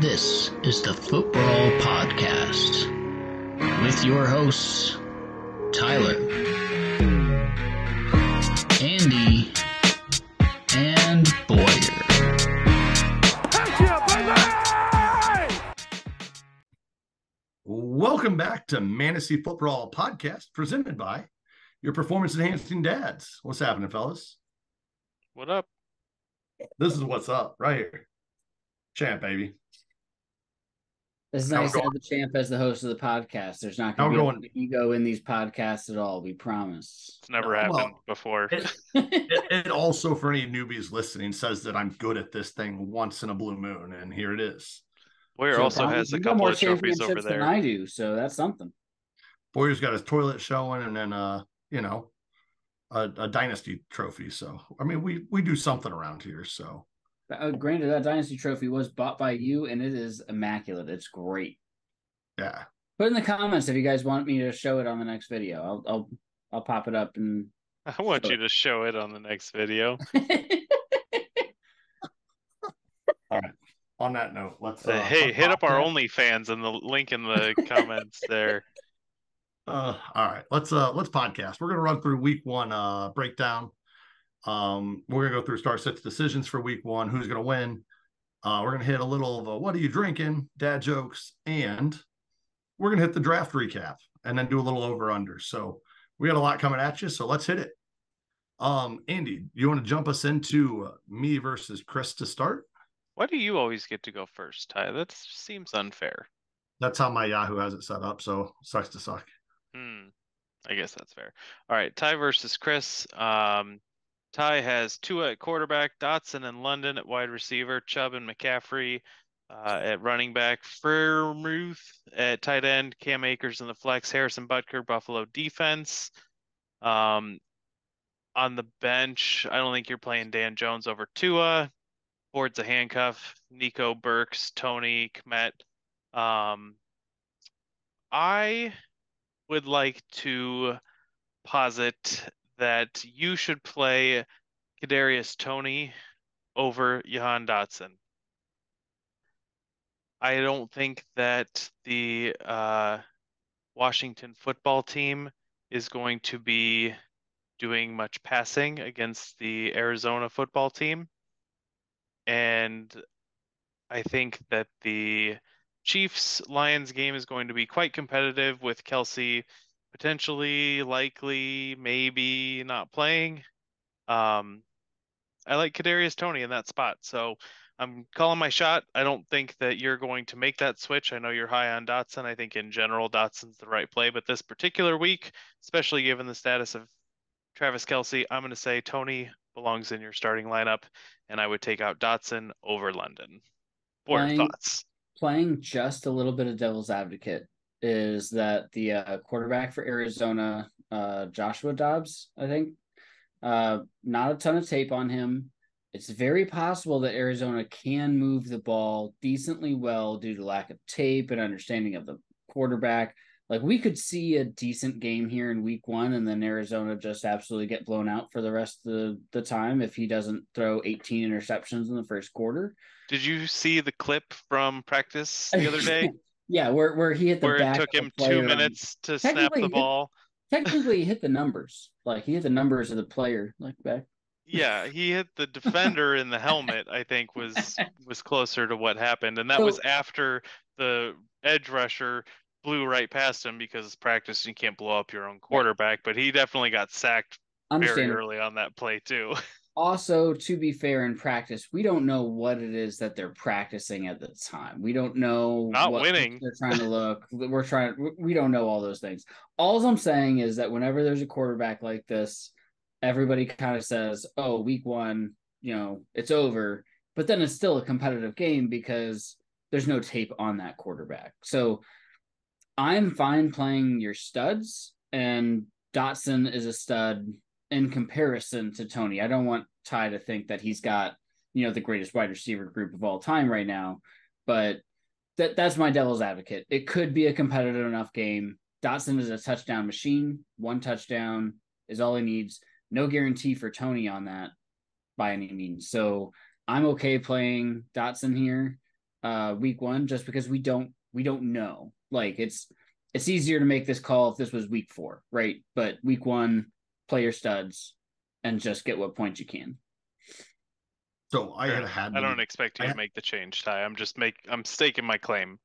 This is the Football Podcast with your hosts, Tyler, Andy, and Boyer. Welcome back to Fantasy Football Podcast, presented by your performance enhancing dads. What's happening, fellas? What up? This is what's up right here. Champ, baby. It's How nice to have the champ as the host of the podcast. There's not going to be any ego in these podcasts at all. We promise. It's never Well, happened before. It, it, it also, for any newbies listening, says that I'm good at this thing once in a blue moon, and here it is. Boyer So also has a couple more of trophies over championships than there. I do, so that's something. Boyer's got his toilet showing, and then, uh, you know, a, a dynasty trophy. So, I mean, we we do something around here. So, Uh, granted, that dynasty trophy was bought by you, and it is immaculate. It's great. yeah, Put in the comments if you guys want me to show it on the next video. I'll I'll I'll pop it up and. I want you to show it on the next video. All right. On that note, let's. Uh, Uh, hey, let's hit up our that. OnlyFans and the link in the comments there. Uh, all right, let's uh let's podcast. We're gonna run through week one uh breakdown. Um, we're gonna go through star sets decisions for week one. Who's gonna win? Uh, we're gonna hit a little of a what are you drinking, dad jokes, and we're gonna hit the draft recap and then do a little over under. So we got a lot coming at you. So let's hit it. Um, Andy, you want to jump us into uh, me versus Chris to start? Why do you always get to go first, Ty? That seems unfair. That's how my Yahoo has it set up. So sucks to suck. Hmm. I guess that's fair. All right, Ty versus Chris. Um, Ty has Tua at quarterback, Dotson and London at wide receiver, Chubb and McCaffrey uh, at running back, Freiermuth at tight end, Cam Akers in the flex, Harrison Butker, Buffalo defense. Um, on the bench, I don't think you're playing Dan Jones over Tua. Ford's a handcuff, Nico Burks, Tony Kmet. Um, I would like to posit that you should play Kadarius Toney over Jahan Dotson. I don't think that the uh, Washington football team is going to be doing much passing against the Arizona football team. And I think that the Chiefs Lions game is going to be quite competitive with Kelce potentially, likely, maybe not playing. Um, I like Kadarius Toney in that spot, so I'm calling my shot. I don't think that you're going to make that switch. I know you're high on Dotson. I think in general Dotson's the right play, but this particular week, especially given the status of Travis Kelce, I'm going to say Tony belongs in your starting lineup, and I would take out Dotson over London. What Playing- thoughts? playing just a little bit of devil's advocate is that the uh, quarterback for Arizona, uh, Joshua Dobbs, I think, uh, not a ton of tape on him. It's very possible that Arizona can move the ball decently well due to lack of tape and understanding of the quarterback. Like we could see a decent game here in week one, and then Arizona just absolutely get blown out for the rest of the, the time if he doesn't throw 18 interceptions in the first quarter. Did you see the clip from practice the other day yeah, where where he hit the where it took him two minutes to snap the he- ball? Technically, he hit the numbers. Like he hit the numbers of the player. Like back. Yeah, he hit the defender in the helmet, I think was was closer to what happened. And that So- was after the edge rusher blew right past him because it's practice you can't blow up your own quarterback, but he definitely got sacked very early on that play too. Also, to be fair, in practice, we don't know what it is that they're practicing at the time. We don't know Not what winning. They're trying to look. We're trying. we- We don't know all those things. All I'm saying is that whenever there's a quarterback like this, everybody kind of says, "Oh, week one, you know, it's over." But then it's still a competitive game because there's no tape on that quarterback. So I'm fine playing your studs, and Dotson is a stud in comparison to Toney. I don't want Ty to think that he's got, you know, the greatest wide receiver group of all time right now, but that that's my devil's advocate. It could be a competitive enough game. Dotson is a touchdown machine. One touchdown is all he needs. No guarantee for Toney on that by any means. So I'm okay playing Dotson here. uh week one just because we don't we don't know. Like it's it's easier to make this call if this was week four, right? But week one, play your studs and just get what points you can. So I had had. I don't expect you I to ha- make the change, Ty. I'm just make I'm staking my claim.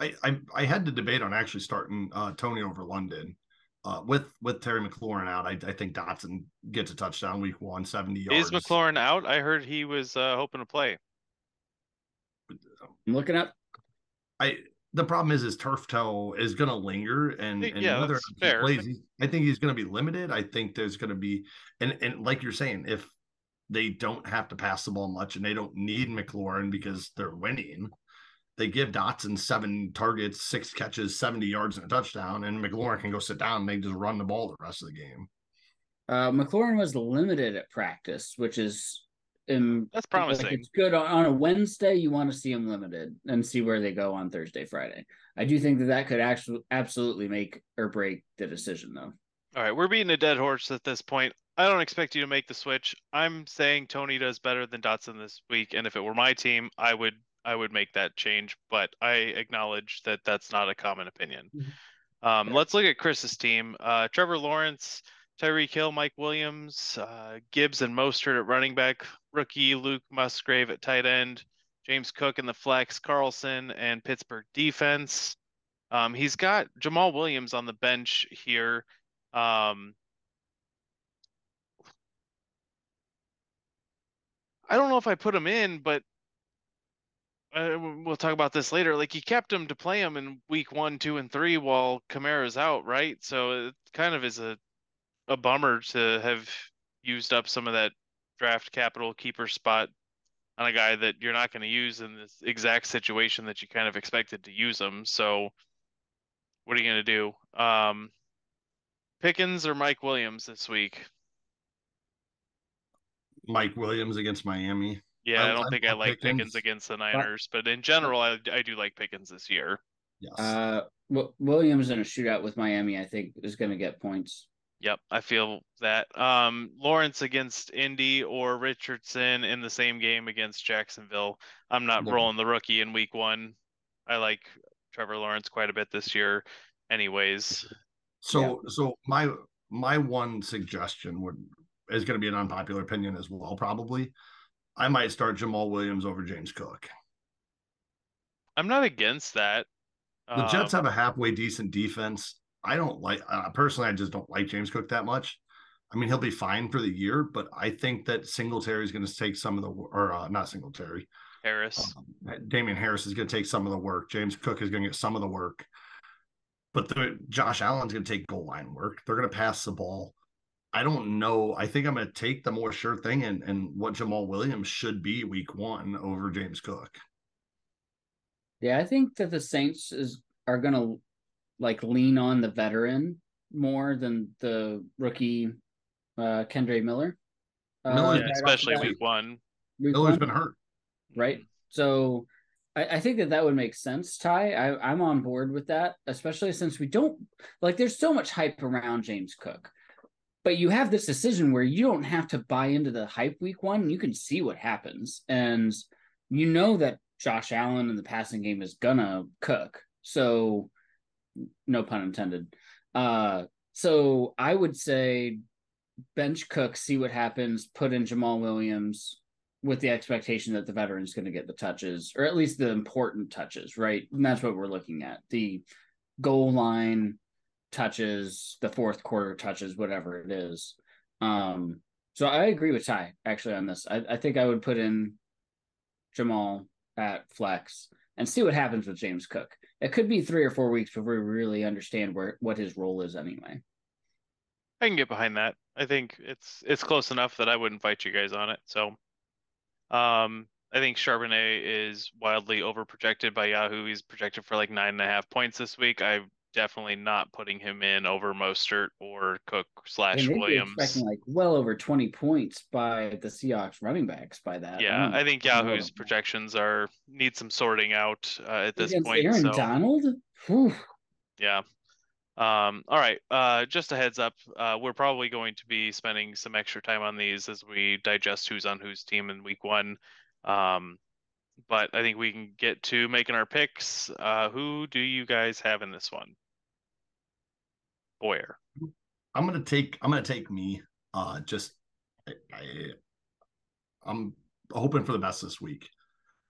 I, I I had to debate on actually starting uh, Toney over London. Uh, with with Terry McLaurin out, I, I think Dotson gets a touchdown week one, 70 yards. Is McLaurin out? I heard he was uh, hoping to play. I'm looking up. I the problem is his turf toe is going to linger, and, and Yeah, whether or that's not he plays, he- I think he's going to be limited. I think there's going to be, and and like you're saying, if they don't have to pass the ball much and they don't need McLaurin because they're winning, they give Dotson seven targets, six catches, 70 yards, and a touchdown, and McLaurin can go sit down and they just run the ball the rest of the game. Uh McLaurin was limited at practice, which is um, That's like, promising. it's good on, a Wednesday. You want to see him limited and see where they go on Thursday, Friday. I do think that that could actually absolutely make or break the decision, though. All right, we're beating a dead horse at this point. I don't expect you to make the switch. I'm saying Toney does better than Dotson this week, and if it were my team, I would I would make that change. But I acknowledge that that's not a common opinion. Um, Fair. let's look at Chris's team. Uh, Trevor Lawrence, Tyreek Hill, Mike Williams, uh, Gibbs and Mostert at running back, rookie Luke Musgrave at tight end, James Cook in the flex, Carlson and Pittsburgh defense. Um, he's got Jamaal Williams on the bench here. Um, I don't know if I put him in, but uh, we'll talk about this later. Like he kept him to play him in week one, two, and three while Kamara's out, right? So it kind of is a a bummer to have used up some of that draft capital keeper spot on a guy that you're not going to use in this exact situation that you kind of expected to use him. So what are you going to do? Um, Pickens or Mike Williams this week? Mike Williams against Miami. Yeah, I- I don't I think I love like Pickens Pickens. against the Niners, but in general, I I do like Pickens this year. Yes. Uh, Wi- Williams in a shootout with Miami, I think, is going to get points. Yep, I feel that. Um, Lawrence against Indy or Richardson in the same game against Jacksonville. I'm not Lawrence. rolling the rookie in week one. I like Trevor Lawrence quite a bit this year, anyways. So so my my one suggestion would is going to be an unpopular opinion as well. Probably, I might start Jamaal Williams over James Cook. I'm not against that. The Jets Um, have a halfway decent defense. I don't like uh, personally. I just don't like James Cook that much. I mean, he'll be fine for the year, but I think that Singletary is going to take some of the or uh, not Singletary. Harris. Um, Damien Harris is going to take some of the work. James Cook is going to get some of the work. But the Josh Allen's going to take goal line work. They're going to pass the ball. I don't know. I think I'm going to take the more sure thing and, and what Jamaal Williams should be week one over James Cook. Yeah, I think that the Saints is are going to like lean on the veteran more than the rookie uh Kendre Miller. Uh, Miller's Yeah, especially week one. week Miller's one, been hurt. right? So I, I think that that would make sense, Ty. I, I'm on board with that, especially since we don't like. There's so much hype around James Cook, but you have this decision where you don't have to buy into the hype week one. You can see what happens, and you know that Josh Allen in the passing game is gonna cook. So, no pun intended. Uh, so I would say bench Cook, see what happens, put in Jamaal Williams with the expectation that the veteran's going to get the touches, or at least the important touches, right? And that's what we're looking at the goal line touches, the fourth quarter touches, whatever it is. Um, so I agree with Ty actually on this. I, I think I would put in Jamaal at flex and see what happens with James Cook. It could be three or four weeks before we really understand where what his role is anyway. I can get behind that. I think it's it's close enough that I wouldn't fight you guys on it. So, um, I think Charbonnet is wildly overprojected by Yahoo. He's projected for like nine and a half points this week. I'm definitely not putting him in over Mostert or Cook slash And they'd be Williams. expecting like well over 20 points by the Seahawks running backs by that. Yeah, don't- I think Yahoo's that. projections are need some sorting out uh, at this Against point. Aaron so Donald? Whew. yeah. Um, all right. Uh, just a heads up. Uh, we're probably going to be spending some extra time on these as we digest who's on whose team in week one. Um, but I think we can get to making our picks. Uh, who do you guys have in this one? Boyer. I'm gonna take I'm gonna take me. Uh just I, I I'm hoping for the best this week.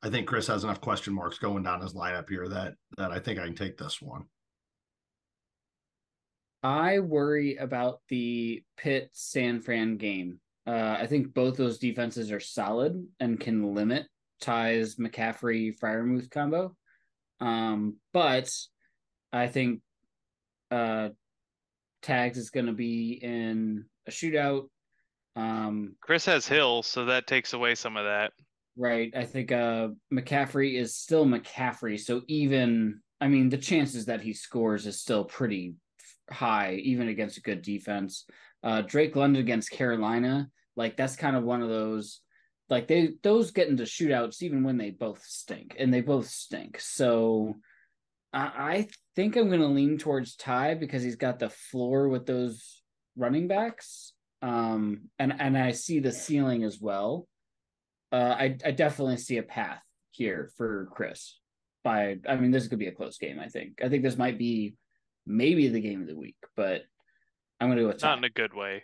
I think Chris has enough question marks going down his lineup here that that I think I can take this one. I worry about the Pitt San Fran game. Uh, I think both those defenses are solid and can limit Ty's McCaffrey Freiermuth combo. Um, but I think uh, Tags is going to be in a shootout. Um, Chris has Hill, so that takes away some of that. Right. I think uh, McCaffrey is still McCaffrey. So even, I mean, the chances that he scores is still pretty high, even against a good defense. Uh, Drake London against Carolina, like that's kind of one of those, like they those get into shootouts even when they both stink, and they both stink. So I, I think I'm going to lean towards Ty because he's got the floor with those running backs, um, and and I see the ceiling as well. Uh, I I definitely see a path here for Chris. By I mean, this could be a close game. I think. I think this might be maybe the game of the week, but I'm going to go with not in a good way.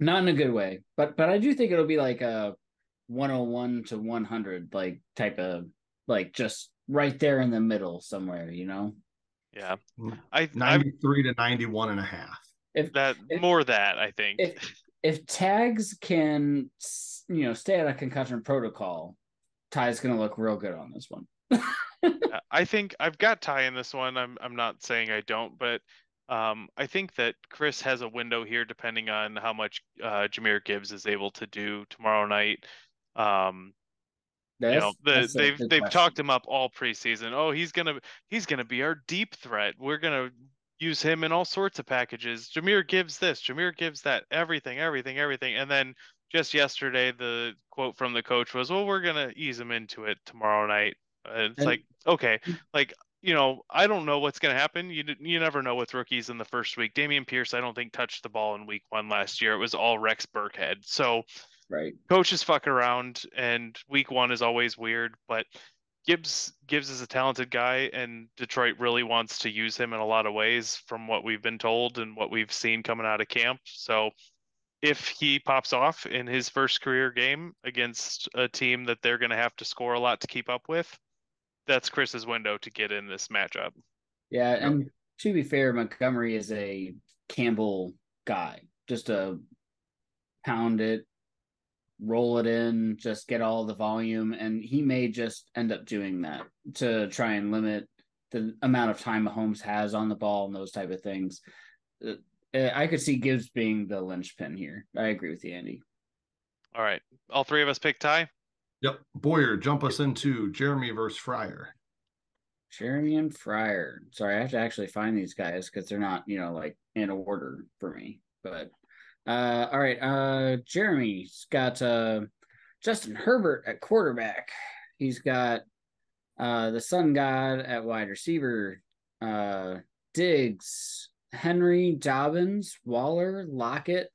Not in a good way, but but I do think it'll be like a 101 to 100 like type of like just right there in the middle somewhere, you know. Yeah, I 93 I, to 91 and a half. If that if, more that I think if if tags can you know stay out of concussion protocol, Ty's going to look real good on this one. I think I've got Ty in this one. I'm I'm not saying I don't, but um, I think that Chris has a window here, depending on how much uh, Jahmyr Gibbs is able to do tomorrow night. Um, that's, you know, the, they've they've question. talked him up all preseason. Oh, he's gonna he's gonna be our deep threat. We're gonna use him in all sorts of packages. Jahmyr Gibbs this, Jahmyr Gibbs that, everything, everything, everything, and then just yesterday the quote from the coach was, "Well, we're gonna ease him into it tomorrow night." It's and, like okay, like you know, I don't know what's going to happen. You you never know with rookies in the first week. Dameon Pierce, I don't think touched the ball in week one last year. It was all Rex Burkhead. So, right, coaches fuck around, and week one is always weird. But Gibbs Gibbs is a talented guy, and Detroit really wants to use him in a lot of ways, from what we've been told and what we've seen coming out of camp. So, if he pops off in his first career game against a team that they're going to have to score a lot to keep up with, that's Chris's window to get in this matchup. Yeah, and to be fair, Montgomery is a Campbell guy. Just a pound it, roll it in, just get all the volume, and he may just end up doing that to try and limit the amount of time Mahomes has on the ball and those type of things. Uh, I could see Gibbs being the linchpin here. I agree with you, Andy. All right, all three of us pick Ty. Yep. Boyer, jump us into Jeremy versus Fryer. Jeremy and Fryer. Sorry, I have to actually find these guys because they're not, you know, like in order for me. But uh all right. Uh Jeremy's got uh Justin Herbert at quarterback. He's got uh the Sun God at wide receiver. Uh Diggs, Henry, Dobbins, Waller, Lockett,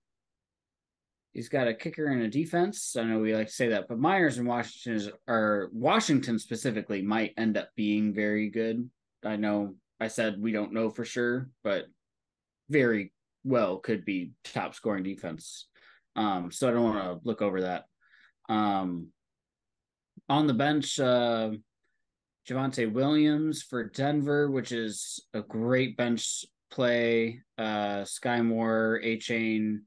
He's got a kicker and a defense. I know we like to say that, but Myers and Washington are Washington specifically might end up being very good. I know I said we don't know for sure, but very well could be top scoring defense. Um, so I don't want to look over that. Um, on the bench, uh, Javonte Williams for Denver, which is a great bench play. Uh, Skyy Moore, Achane,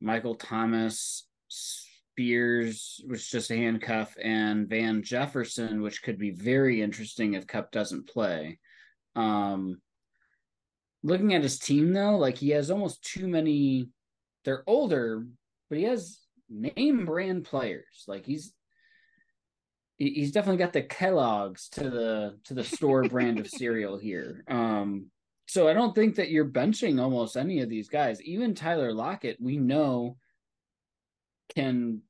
Michael Thomas, Spears, which is just a handcuff, and Van Jefferson, which could be very interesting if Kupp doesn't play. Um, looking at his team though, like he has almost too many. They're older, but he has name brand players. Like he's he's definitely got the Kellogg's to the to the store brand of cereal here. Um, so I don't think that you're benching almost any of these guys. Even Tyler Lockett, we know can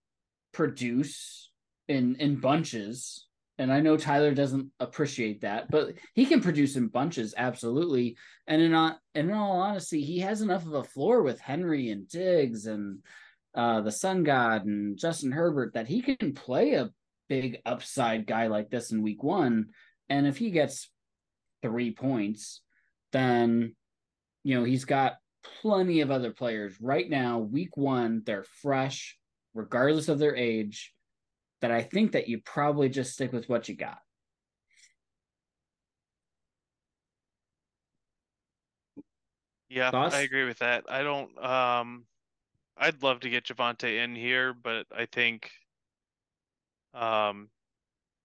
produce in in bunches. And I know Tyler doesn't appreciate that, but he can produce in bunches, absolutely. And in not in all honesty, he has enough of a floor with Henry and Diggs and uh, the Sun God and Justin Herbert that he can play a big upside guy like this in week one. And if he gets three points, then you know he's got plenty of other players right now. Week one, they're fresh, regardless of their age. That I think that you probably just stick with what you got. Yeah, Thoughts? I agree with that. I don't um I'd love to get Javonte in here, but I think um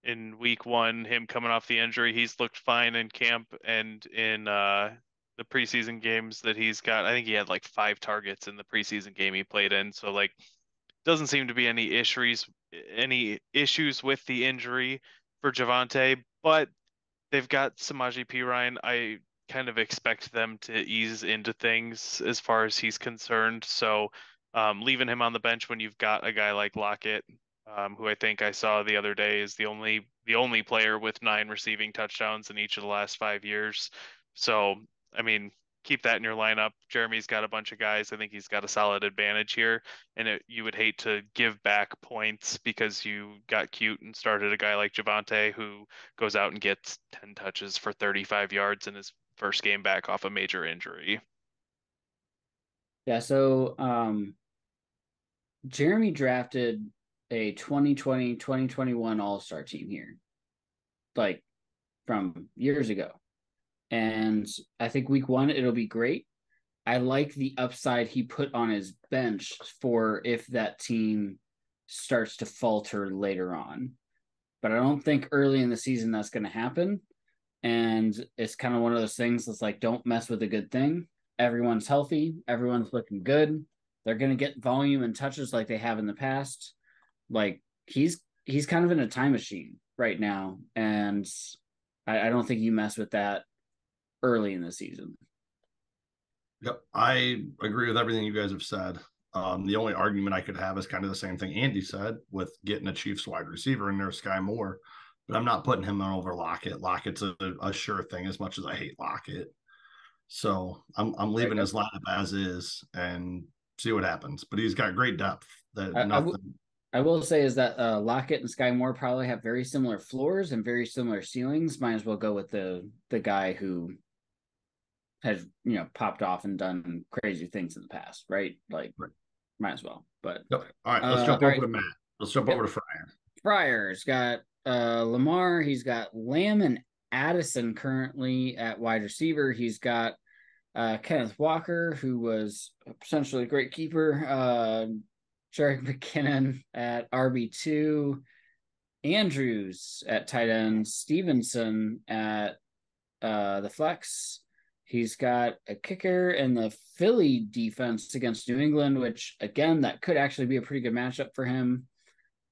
in week one, him coming off the injury, he's looked fine in camp and in uh the preseason games that he's got. I think he had like five targets in the preseason game he played in. So like doesn't seem to be any issues any issues with the injury for Javonte, but they've got Samaje Perine. I kind of expect them to ease into things as far as he's concerned. So um, leaving him on the bench when you've got a guy like Lockett, um, who I think I saw the other day is the only the only player with nine receiving touchdowns in each of the last five years. So I mean, keep that in your lineup. Jeremy's got a bunch of guys. I think he's got a solid advantage here, and it, you would hate to give back points because you got cute and started a guy like Javonte who goes out and gets ten touches for 35 yards in his first game back off a major injury. Yeah, so um Jeremy drafted a 2020 2021 All-Star team here. Like from years ago. And I think week 1 it'll be great. I like the upside he put on his bench for if that team starts to falter later on. But I don't think early in the season that's going to happen. And it's kind of one of those things that's like, don't mess with a good thing. Everyone's healthy, everyone's looking good. They're going to get volume and touches like they have in the past. Like he's he's kind of in a time machine right now, and I, I don't think you mess with that early in the season. Yep, I agree with everything you guys have said. Um, the only argument I could have is kind of the same thing Andy said with getting a Chiefs wide receiver in there, Skyy Moore. But I'm not putting him on over Lockett. Lockett's a, a sure thing as much as I hate Lockett. So I'm I'm leaving his lineup as is and see what happens. But he's got great depth. That I- I nothing. will- I will say is that uh, Lockett and Skyy Moore probably have very similar floors and very similar ceilings. Might as well go with the the guy who has you know popped off and done crazy things in the past, right? Like, Right. might as well. But Yep. All right, let's Uh, jump over right. to Matt. Let's jump over to Fryer. Fryer's got uh Lamar, he's got Lamb and Addison currently at wide receiver. He's got uh Kenneth Walker, who was essentially a great keeper, uh Jerick McKinnon at RB2, Andrews at tight end, Stevenson at uh the flex. He's got a kicker in the Philly defense against New England, which again that could actually be a pretty good matchup for him.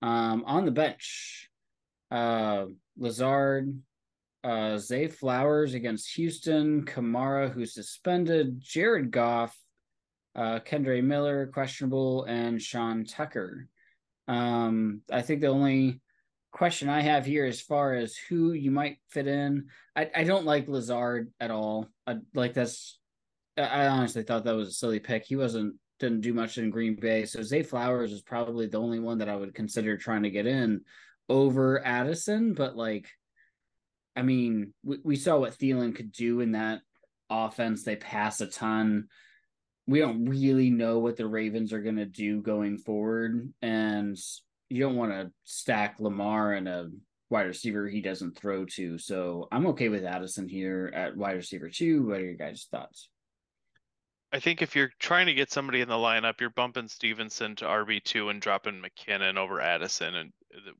Um, on the bench, uh, Lazard, uh, Zay Flowers against Houston, Kamara, who's suspended, Jared Goff, uh, Kendre Miller, questionable, and Sean Tucker. Um, I think the only question I have here as far as who you might fit in, I, I don't like Lazard at all. I like that's I- honestly thought that was a silly pick. He wasn't didn't do much in Green Bay, so Zay Flowers is probably the only one that I would consider trying to get in over Addison. But like, I mean, we, we saw what Thielen could do in that offense. They pass a ton. We don't really know what the Ravens are going to do going forward, and you don't want to stack Lamar and a wide receiver he doesn't throw to. So I'm okay with Addison here at wide receiver two. What are your guys' thoughts? I think if you're trying to get somebody in the lineup, you're bumping Stevenson to RB2 and dropping McKinnon over Addison in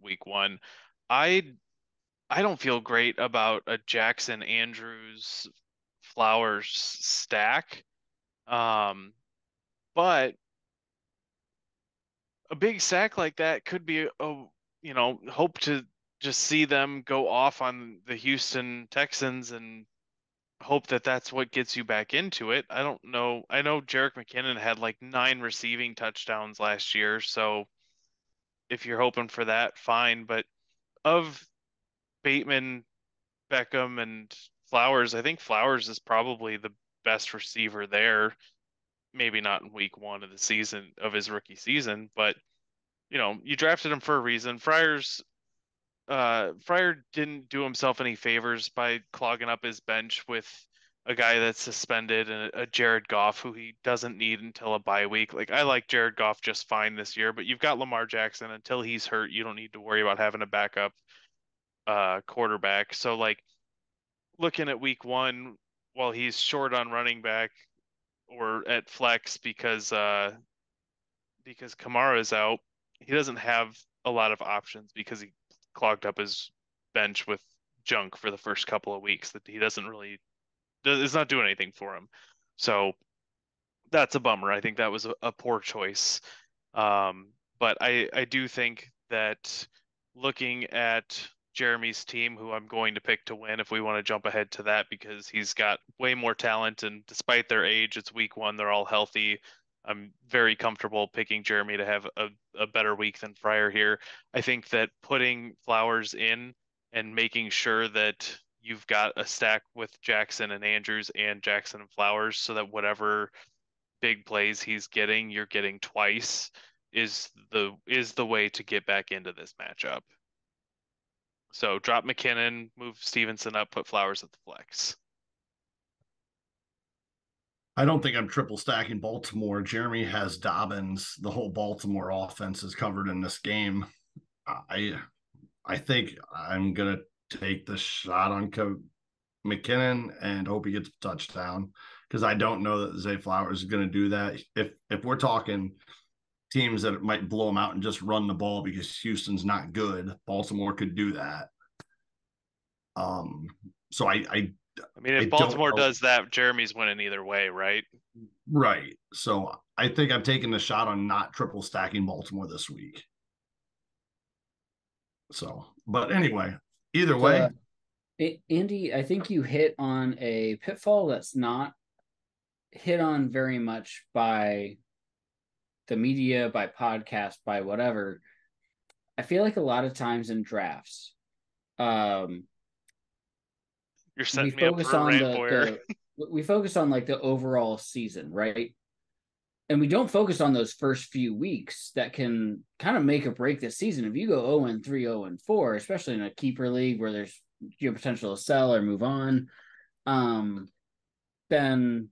week one. I I don't feel great about a Jackson Andrews Flowers stack. Um, but a big sack like that could be a you know hope to just see them go off on the Houston Texans and hope that that's what gets you back into it. I don't know. I know Jerick McKinnon had like nine receiving touchdowns last year, so if you're hoping for that, fine. But of Bateman, Beckham, and Flowers, I think Flowers is probably the best receiver there. Maybe not in week one of the season of his rookie season, but you know, you drafted him for a reason. Friars uh, Fryer didn't do himself any favors by clogging up his bench with a guy that's suspended and a Jared Goff who he doesn't need until a bye week. Like I like Jared Goff just fine this year, but you've got Lamar Jackson until he's hurt. You don't need to worry about having a backup uh, quarterback. So like looking at week one, while he's short on running back or at flex because uh, because Kamara is out, he doesn't have a lot of options because he clogged up his bench with junk for the first couple of weeks that he doesn't really is not doing anything for him. So that's a bummer. I think that was a, a poor choice. Um, but I I do think that looking at Jeremy's team, who I'm going to pick to win if we want to jump ahead to that because he's got way more talent and despite their age, it's week one, they're all healthy. I'm very comfortable picking Jeremy to have a, a better week than Fryer here. I think that putting Flowers in and making sure that you've got a stack with Jackson and Andrews and Jackson and Flowers so that whatever big plays he's getting, you're getting twice is the is the way to get back into this matchup. So drop McKinnon, move Stevenson up, put Flowers at the flex. I don't think I'm triple stacking Baltimore. Jeremy has Dobbins. The whole Baltimore offense is covered in this game. I I think I'm gonna take the shot on Co- McKinnon and hope he gets a touchdown because I don't know that Zay Flowers is to do that. If if we're talking teams that might blow them out and just run the ball because Houston's not good, Baltimore could do that. Um, so I I I mean, if I Baltimore does that, Jeremy's winning either way, right? Right. So I think I'm taking the shot on not triple stacking Baltimore this week. So, but anyway, either way. Uh, Andy, I think you hit on a pitfall that's not hit on very much by the media, by podcast, by whatever. I feel like a lot of times in drafts, um, you're setting for a rant, the, the, we focus on like the overall season, right? And we don't focus on those first few weeks that can kind of make or break this season. If you go 0 and 3, 0 and 4, especially in a keeper league where there's your potential to sell or move on, um, then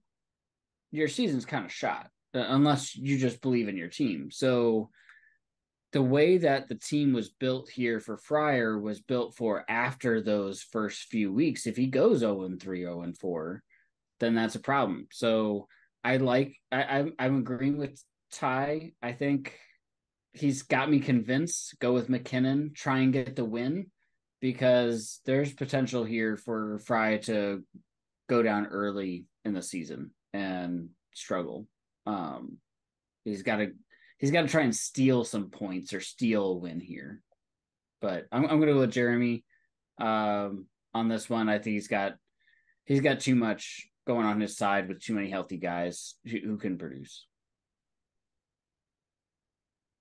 your season's kind of shot Uh, unless you just believe in your team. So the way that the team was built here for Fryer was built for after those first few weeks. If he goes 0 and 3, 0 and 4, then that's a problem. So I like I, I'm I'm agreeing with Ty. I think he's got me convinced. Go with McKinnon, try and get the win because there's potential here for Fry to go down early in the season and struggle. Um, he's got to he's got to try and steal some points or steal a win here. But I'm I'm gonna go with Jeremy um, on this one. I think he's got he's got too much going on his side with too many healthy guys who, who can produce.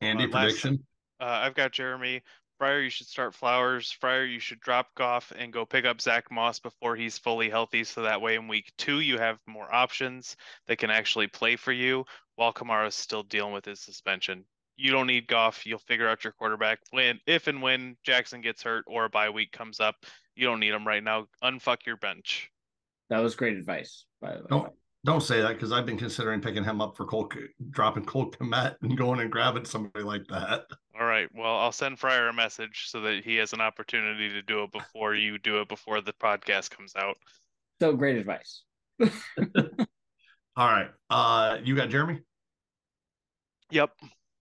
Andy uh, prediction. uh, I've got Jeremy. Fryer, you should start Flowers. Fryer, you should drop Goff and go pick up Zach Moss before he's fully healthy. So that way, in week two, you have more options that can actually play for you while Kamara's still dealing with his suspension. You don't need Goff. You'll figure out your quarterback when, if and when Jackson gets hurt or a bye week comes up. You don't need him right now. Unfuck your bench. That was great advice, by the way. Don't don't say that because I've been considering picking him up for Cole, dropping Cole Kmet and going and grabbing somebody like that. All right. Well, I'll send Fryer a message so that he has an opportunity to do it before you do it before the podcast comes out. So great advice. All right. Uh, you got Jeremy? Yep.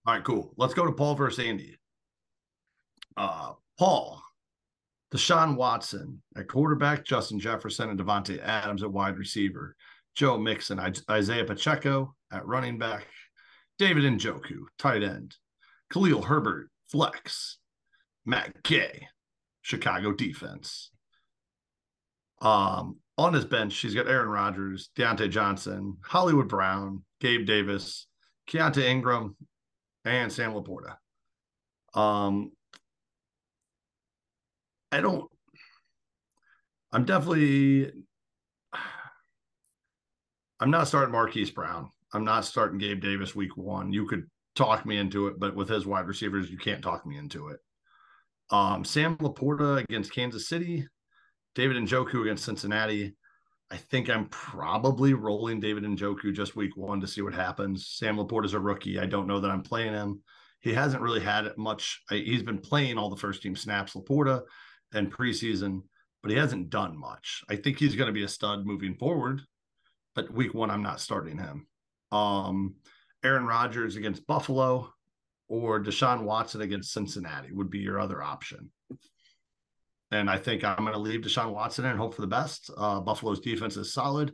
All right, cool. Let's go to Paul versus Andy. Uh, Paul, Deshaun Watson at quarterback, Justin Jefferson and Davante Adams at wide receiver, Joe Mixon, Isaiah Pacheco at running back, David Njoku, tight end, Khalil Herbert, flex, Matt Gay, Chicago defense. Um, on his bench, he's got Aaron Rodgers, Diontae Johnson, Hollywood Brown, Gabe Davis, Keaontay Ingram, and Sam LaPorta. Um, I don't. I'm definitely. I'm not starting Marquise Brown. I'm not starting Gabe Davis week one. You could talk me into it, but with his wide receivers, you can't talk me into it. Um, Sam Laporta against Kansas City, David Njoku against Cincinnati. I think I'm probably rolling David Njoku just week one to see what happens. Sam Laporta's a rookie. I don't know that I'm playing him. He hasn't really had much. He's been playing all the first team snaps, Laporta, and preseason, but he hasn't done much. I think he's going to be a stud moving forward, but week one, I'm not starting him. Um, Aaron Rodgers against Buffalo or Deshaun Watson against Cincinnati would be your other option. And I think I'm going to leave Deshaun Watson and hope for the best. Uh, Buffalo's defense is solid.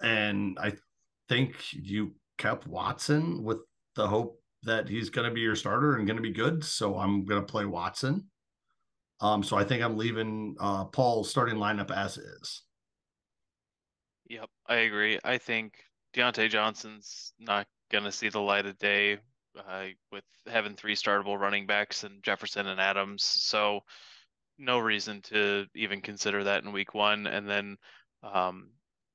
And I think you kept Watson with the hope that he's going to be your starter and going to be good. So I'm going to play Watson. Um, so I think I'm leaving uh, Paul's starting lineup as is. Yep, I agree. I think Diontae Johnson's not going to see the light of day uh, with having three startable running backs and Jefferson and Adams. So no reason to even consider that in week one. And then um,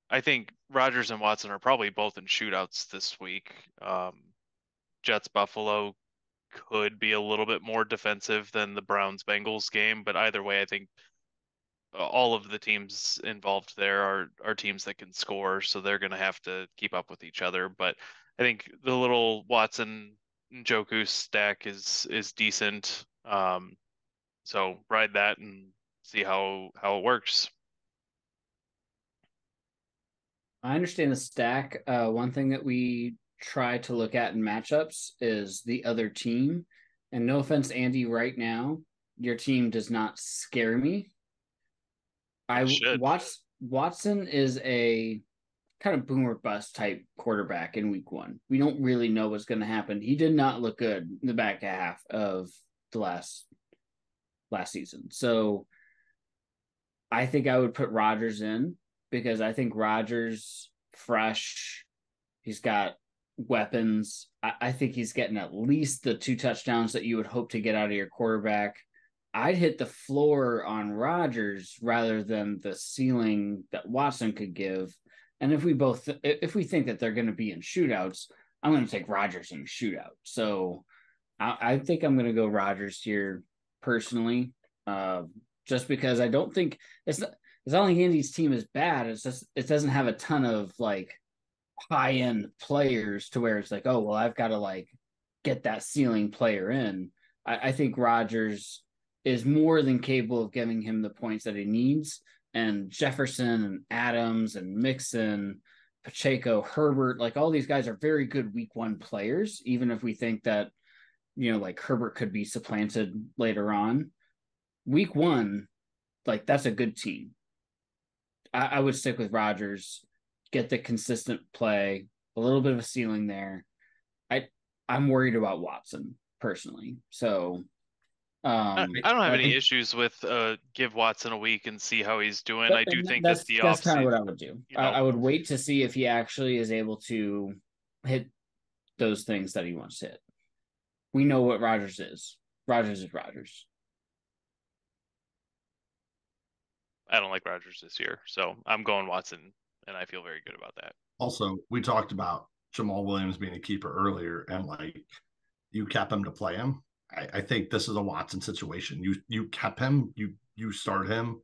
I think Rodgers and Watson are probably both in shootouts this week. Um, Jets Buffalo could be a little bit more defensive than the Browns Bengals game, but either way, I think all of the teams involved there are are teams that can score, so they're going to have to keep up with each other. But I think the little Watson Njoku stack is is decent. Um, so ride that and see how how it works. I understand the stack. Uh, one thing that we try to look at in matchups is the other team. And no offense, Andy, right now, your team does not scare me. I watch Watson is a kind of boomer bust type quarterback in week one. We don't really know what's going to happen. He did not look good in the back half of the last last season. So I think I would put Rodgers in because I think Rodgers fresh. He's got weapons. I, I think he's getting at least the two touchdowns that you would hope to get out of your quarterback. I'd hit the floor on Rodgers rather than the ceiling that Watson could give. And if we both, if we think that they're going to be in shootouts, I'm going to take Rodgers in a shootout. So I, I think I'm going to go Rodgers here personally, uh, just because I don't think it's not, it's not like Andy's team is bad. It's just it doesn't have a ton of like high end players to where it's like, oh well, I've got to like get that ceiling player in. I, I think Rodgers is more than capable of giving him the points that he needs. And Jefferson and Adams and Mixon, Pacheco, Herbert, like all these guys are very good week one players, even if we think that, you know, like Herbert could be supplanted later on. Week one, like that's a good team. I, I would stick with Rodgers get the consistent play, a little bit of a ceiling there. I I'm worried about Watson personally. So um, I, don't have any think, issues with uh, give Watson a week and see how he's doing. I do think that's the that's kind of what I would do. You know, I, I, would wait to see if he actually is able to hit those things that he wants to hit. We know what Rodgers is. Rodgers is Rodgers. I don't like Rodgers this year, so I'm going Watson and I feel very good about that. Also, we talked about Jamaal Williams being a keeper earlier, and like you cap him to play him. I, I think this is a Watson situation. You you kept him, you you start him,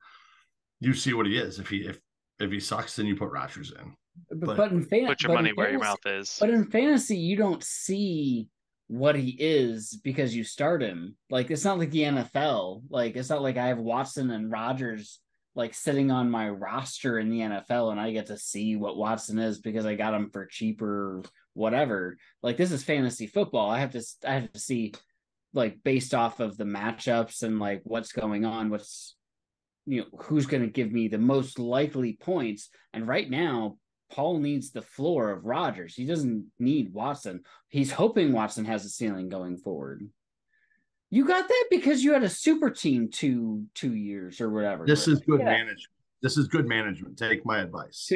you see what he is. If he if if he sucks, then you put Rodgers in. But, but in fan- put your money where fantasy, your mouth is. But in fantasy, you don't see what he is because you start him. Like it's not like the NFL. Like it's not like I have Watson and Rodgers like sitting on my roster in the NFL and I get to see what Watson is because I got him for cheaper whatever. Like this is fantasy football. I have to I have to see like based off of the matchups and like what's going on, what's you know, who's going to give me the most likely points. And right now, Paul needs the floor of Rodgers. He doesn't need Watson. He's hoping Watson has a ceiling going forward. You got that because you had a super team two two years or whatever. This is good yeah. management. This is good management. Take my advice.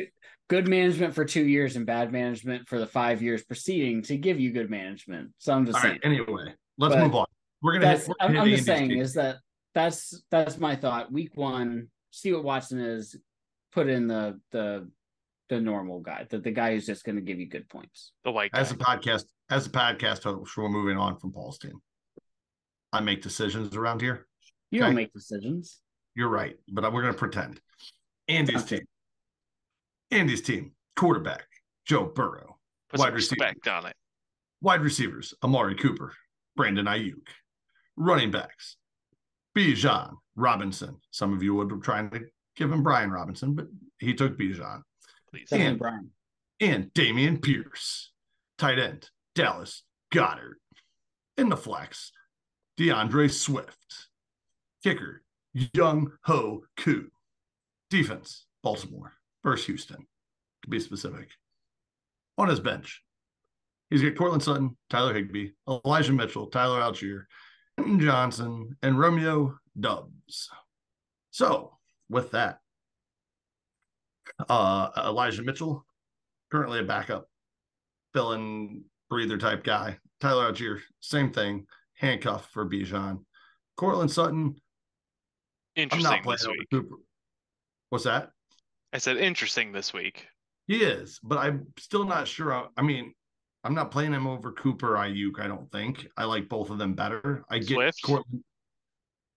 Good management for two years and bad management for the five years preceding to give you good management. So I'm just All saying. Right, anyway, let's but move on. We're gonna. Hit, we're gonna I'm, I'm just saying team. is that that's that's my thought. Week one, see what Watson is. Put in the the the normal guy, the, the guy who's just going to give you good points. The white guy. As a podcast, as a podcast host, we're moving on from Paul's team. I make decisions around here. You Okay. don't make decisions. You're right, but we're going to pretend. Andy's Okay. team. Andy's team. Quarterback Joe Burrow. Put Wide some receiver. respect on it. Wide receivers Amari Cooper, Brandon Aiyuk. Running backs Bijan Robinson. Some of you would be trying to give him Brian Robinson, but he took Bijan. Please. And- Brian. And Dameon Pierce. Tight end Dallas Goedert. In the flex, D'Andre Swift. Kicker Young Ho Koo. Defense Baltimore versus Houston, to be specific. On his bench, he's got Courtland Sutton, Tyler Higbee, Elijah Mitchell, Tyler Allgeier, Quentin Johnston, and Romeo Doubs. So, with that, uh, Elijah Mitchell, currently a backup, fill in breather type guy. Tyler Allgeier, same thing, handcuff for Bijan. Courtland Sutton, I'm Interesting not playing this week. Cooper. What's that? I said interesting this week. He is, but I'm still not sure. I, I mean, I'm not playing him over Cooper Aiyuk. I don't think I like both of them better. I get Swift?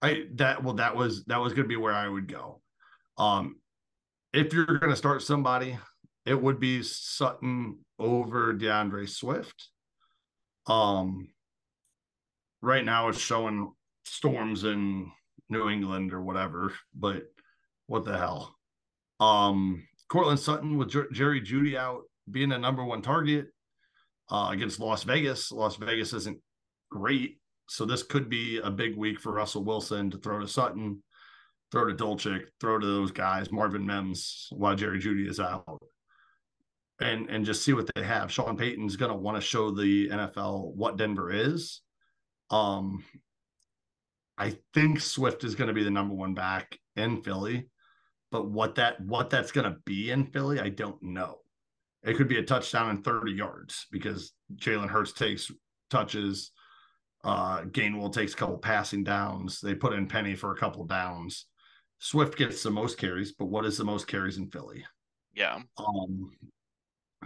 I that well, that was that was going to be where I would go. Um, if you're going to start somebody, it would be Sutton over D'Andre Swift. Um, right now it's showing storms in New England or whatever, but what the hell? Um, Courtland Sutton with Jer- Jerry Jeudy out being a number one target uh, against Las Vegas. Las Vegas isn't great, so this could be a big week for Russell Wilson to throw to Sutton, throw to Dulcich, throw to those guys, Marvin Mims, while Jerry Jeudy is out, and and just see what they have. Sean Payton's going to want to show the NFL what Denver is. Um, I think Swift is going to be the number one back in Philly but what that what that's going to be in Philly, I don't know. It could be a touchdown and 30 yards because Jalen Hurts takes touches. Uh, Gainwell takes a couple passing downs. They put in Penny for a couple downs. Swift gets the most carries, but what is the most carries in Philly? Yeah. Um,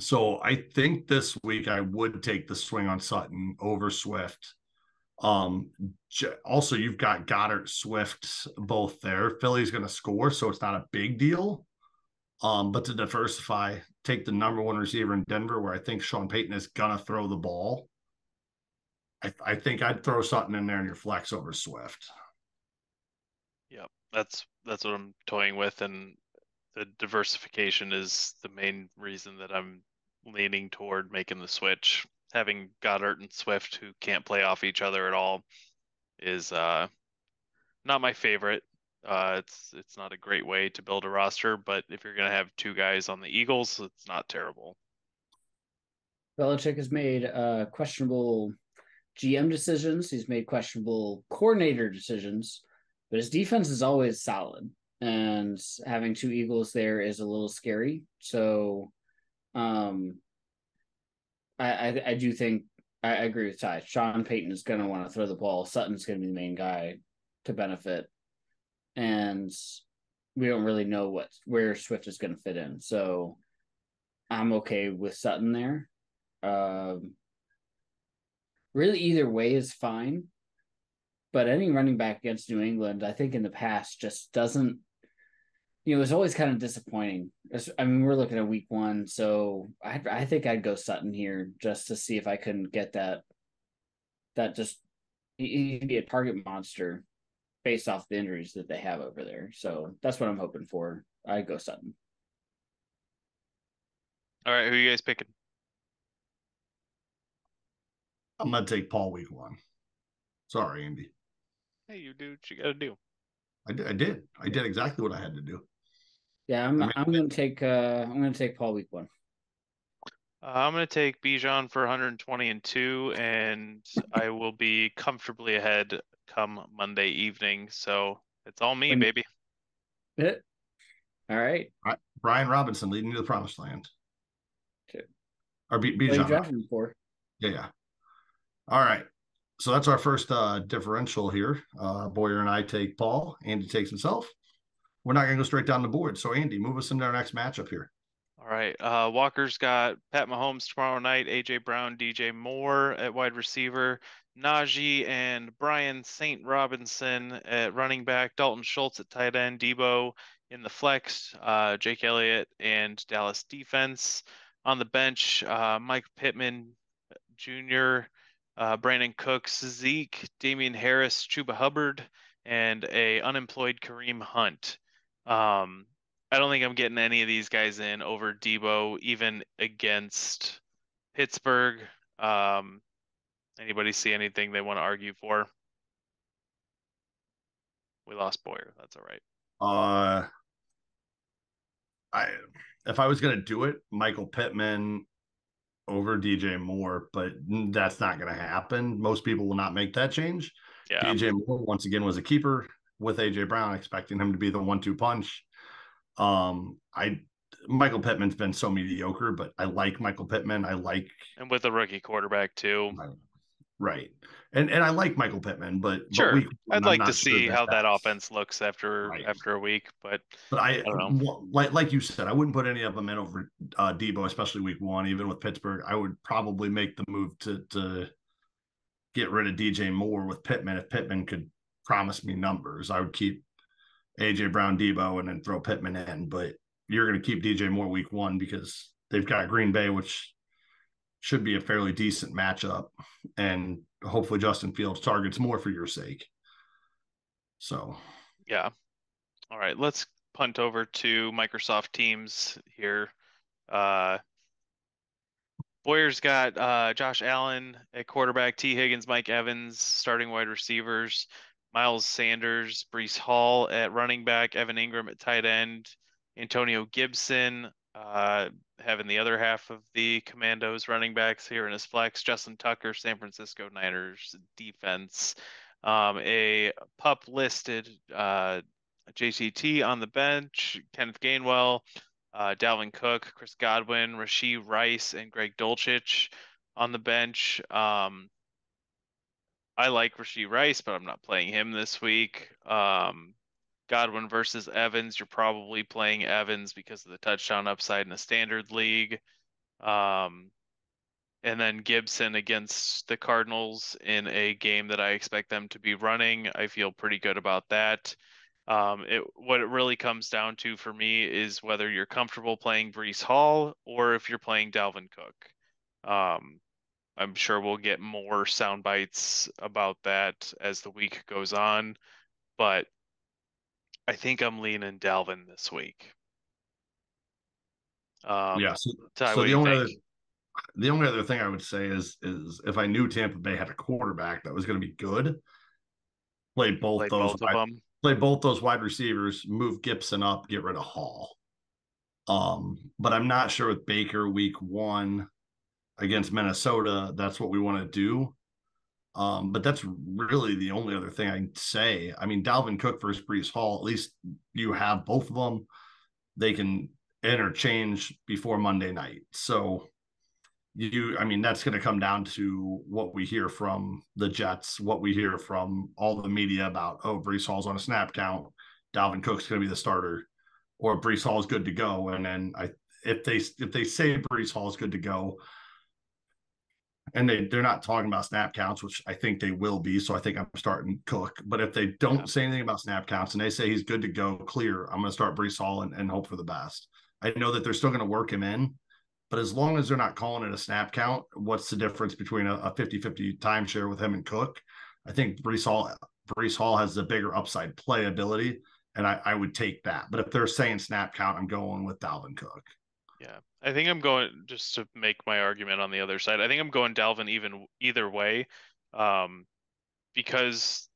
so I think this week I would take the swing on Sutton over Swift. Um, also you've got Goedert, Swift both there. Philly's going to score, so it's not a big deal. Um, but to diversify, take the number one receiver in Denver, where I think Sean Payton is gonna throw the ball. I, I think I'd throw Sutton in there in your flex over Swift. Yep. That's that's what I'm toying with and the diversification is the main reason that I'm leaning toward making the switch. Having Goedert and Swift who can't play off each other at all is uh not my favorite. Uh it's it's not a great way to build a roster, but if you're gonna have two guys on the Eagles, it's not terrible. Belichick has made uh, questionable GM decisions. He's made questionable coordinator decisions, but his defense is always solid. And having two Eagles there is a little scary. So, um, I I, I do think I, I agree with Ty. Sean Payton is going to want to throw the ball. Sutton's going to be the main guy to benefit, and we don't really know what where Swift is going to fit in. So, I'm okay with Sutton there. Um, really, either way is fine. But any running back against New England, I think in the past just doesn't, you know, it's always kind of disappointing. I mean, we're looking at week one, so I I think I'd go Sutton here just to see if I couldn't get that. That just he- he'd be a target monster based off the injuries that they have over there. So that's what I'm hoping for. I'd go Sutton. All right, who are you guys picking? I'm gonna take Paul week one. Sorry, Andy. Hey, you do what you gotta do. I did. I did. I did exactly what I had to do. Yeah, I'm I mean- I'm gonna take uh I'm gonna take Paul week one. Uh, I'm gonna take Bijan for 120 and two, and I will be comfortably ahead come Monday evening. So it's all me, When- baby. All right. Brian Robinson leading to the promised land. Okay. Or B- What are you Bijan. drafting for? Yeah, yeah. All right. So that's our first uh differential here. Uh Boyer and I take Paul. Andy takes himself. We're not gonna go straight down the board. So Andy, move us into our next matchup here. All right. Uh, Walker's got Pat Mahomes tomorrow night, AJ Brown, DJ Moore at wide receiver, Najee and Brian St. Robinson at running back, Dalton Schultz at tight end, Deebo in the flex, uh, Jake Elliott and Dallas defense. On the bench, uh, Mike Pittman Jr., uh, Brandin Cooks, Zeke, Damien Harris, Chuba Hubbard, and a unemployed Kareem Hunt. Um, I don't think I'm getting any of these guys in over Deebo, even against Pittsburgh. Um, anybody see anything they want to argue for? We lost Boyer. That's all right. Uh, I if I was gonna do it, Michael Pittman over DJ Moore, but that's not gonna happen. Most people will not make that change. Yeah. DJ Moore once again was a keeper with AJ Brown, expecting him to be the one-two punch. Um, I Michael Pittman's been so mediocre, but I like Michael Pittman. I like And with a rookie quarterback too. Right, and and I like Michael Pittman, but but Sure. one, I'd like to sure see how that offense looks after Right. after a week, but But I, don't well, like like you said, I wouldn't put any of them in over uh, Deebo, especially week one. Even with Pittsburgh, I would probably make the move to to get rid of DJ Moore with Pittman. If Pittman could promise me numbers, I would keep AJ Brown, Deebo, and then throw Pittman in. But you're going to keep DJ Moore week one because they've got Green Bay, which should be a fairly decent matchup, and hopefully Justin Fields targets more for your sake. So yeah. All right, let's punt over to Microsoft Teams here. Uh, Boyer's got uh, Josh Allen at quarterback, Tee Higgins, Mike Evans, starting wide receivers, Miles Sanders, Breece Hall at running back, Evan Engram at tight end, Antonio Gibson uh, having the other half of the Commandos running backs here in his flex, Justin Tucker, San Francisco Niners defense, um, a pup listed uh, JCT on the bench, Kenneth Gainwell, uh, Dalvin Cook, Chris Godwin, Rashee Rice, and Greg Dulcich on the bench. Um, I like Rashee Rice, but I'm not playing him this week. Um, Godwin versus Evans, you're probably playing Evans because of the touchdown upside in a standard league. Um, and then Gibson against the Cardinals in a game that I expect them to be running. I feel pretty good about that. Um, it what it really comes down to for me is whether you're comfortable playing Breece Hall or if you're playing Dalvin Cook. Um, I'm sure we'll get more sound bites about that as the week goes on, but I think I'm leaning Dalvin this week. Um, yeah, so, Ty, so the only other the only other thing I would say is is if I knew Tampa Bay had a quarterback that was going to be good, play both Play those both of wide, them. play both those wide receivers, move Gibson up, get rid of Hall. Um, but I'm not sure with Baker week one against Minnesota, that's what we want to do. Um, but that's really the only other thing I can say. I mean, Dalvin Cook versus Breece Hall, at least you have both of them. They can interchange before Monday night. So you, I mean, that's going to come down to what we hear from the Jets, what we hear from all the media about, oh, Breece Hall's on a snap count. Dalvin Cook's going to be the starter, or Breece Hall's good to go. And then I, if they if they say Breece Hall's good to go, and they they're not talking about snap counts, which I think they will be. So I think I'm starting Cook. But if they don't Yeah. say anything about snap counts and they say he's good to go, clear, I'm going to start Breece Hall and, and hope for the best. I know that they're still going to work him in, but as long as they're not calling it a snap count, what's the difference between a, a 50-50 timeshare with him and Cook? I think Breece Hall Breece Hall has the bigger upside playability, and I, I would take that. But if they're saying snap count, I'm going with Dalvin Cook. Yeah, I think I'm going just to make my argument on the other side. I think I'm going Dalvin even either way, um, because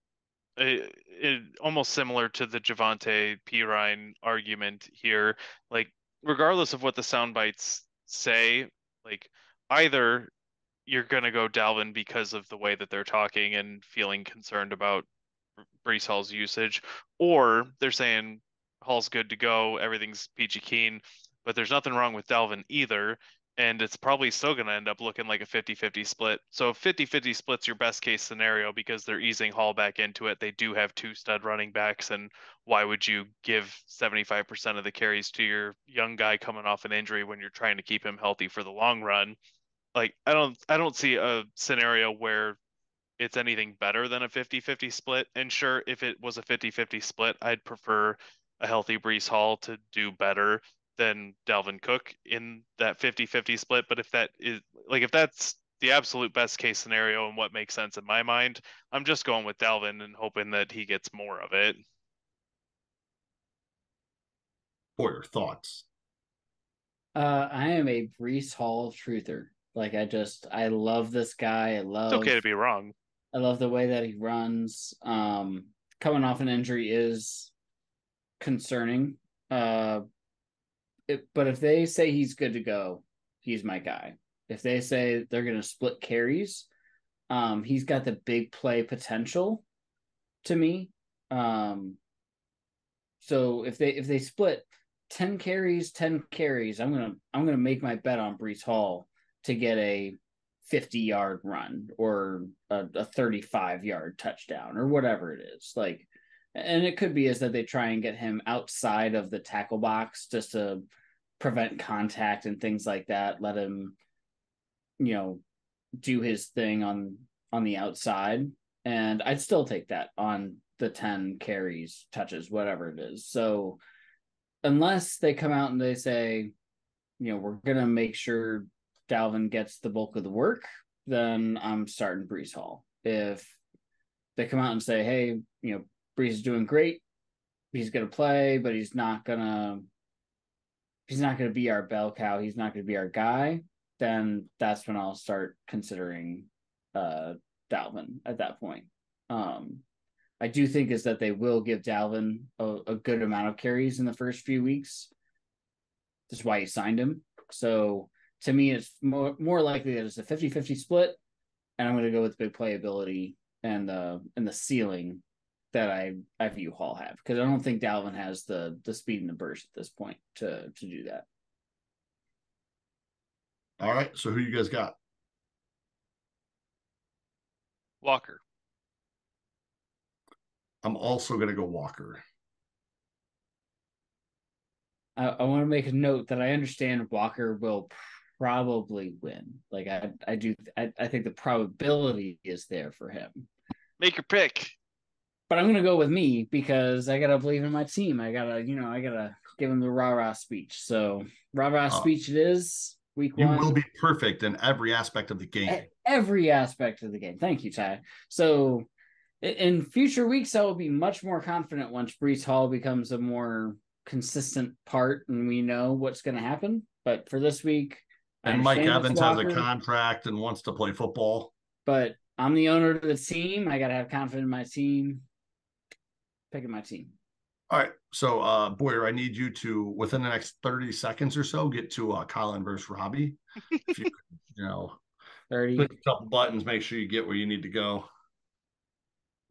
it, it almost similar to the Javonte Perine argument here. Like, regardless of what the sound bites say, like either you're gonna go Dalvin because of the way that they're talking and feeling concerned about Breece Hall's usage, or they're saying Hall's good to go, everything's peachy keen but there's nothing wrong with Dalvin either. And it's probably still going to end up looking like a 50 50 split. So 50 50 split's your best case scenario because they're easing Hall back into it. They do have two stud running backs. And why would you give 75% of the carries to your young guy coming off an injury when you're trying to keep him healthy for the long run? Like, I don't, I don't see a scenario where it's anything better than a 50-50 split. And sure, if it was a 50-50 split, I'd prefer a healthy Breece Hall to do better than Dalvin Cook in that 50-50 split. But if that is like if that's the absolute best case scenario and what makes sense in my mind, I'm just going with Dalvin and hoping that he gets more of it. Boyer, thoughts? Uh, I am a Breece Hall truther. Like I just I love this guy. I love It's okay to be wrong. I love the way that he runs. Um, coming off an injury is concerning. Uh, it, but if they say he's good to go, he's my guy. If they say they're going to split carries, um, he's got the big play potential to me. Um, so if they if they split ten carries, ten carries, I'm gonna I'm gonna make my bet on Breece Hall to get a 50 yard run or a, a 35 yard touchdown or whatever it is. Like, and it could be is that they try and get him outside of the tackle box just to prevent contact and things like that. Let him, you know, do his thing on on the outside, and I'd still take that on the 10 carries, touches, whatever it is. So unless they come out and they say, you know, we're gonna make sure Dalvin gets the bulk of the work, then I'm starting Breece Hall. If they come out and say, hey, you know, Breece is doing great, he's gonna play, but he's not gonna he's not gonna be our bell cow, he's not gonna be our guy, then that's when I'll start considering uh Dalvin at that point. Um I do think is that they will give Dalvin a, a good amount of carries in the first few weeks. That's why he signed him. So to me, it's more more likely that it's a 50-50 split, and I'm going to go with big playability and the and the ceiling that I I view Hall have because I don't think Dalvin has the the speed and the burst at this point to to do that. All right. So who you guys got? Walker. I'm also going to go Walker. I, I want to make a note that I understand Walker will probably win. Like I, I do. I, I think the probability is there for him. Make your pick. But I'm gonna go with me because I gotta believe in my team. I gotta, you know, I gotta give him the rah rah speech. So rah rah Oh. speech it is. Week You one. will be perfect in every aspect of the game. E- every aspect of the game. Thank you, Ty. So in future weeks, I will be much more confident once Breece Hall becomes a more consistent part and we know what's going to happen. But for this week, And Mike Evans it's has a contract and wants to play football. But I'm the owner of the team. I got to have confidence in my team. Picking my team. All right. So, uh, Boyer, I need you to, within the next 30 seconds or so, get to uh, Colin versus Robbie. If you, could, you know, 30. click a couple buttons, make sure you get where you need to go.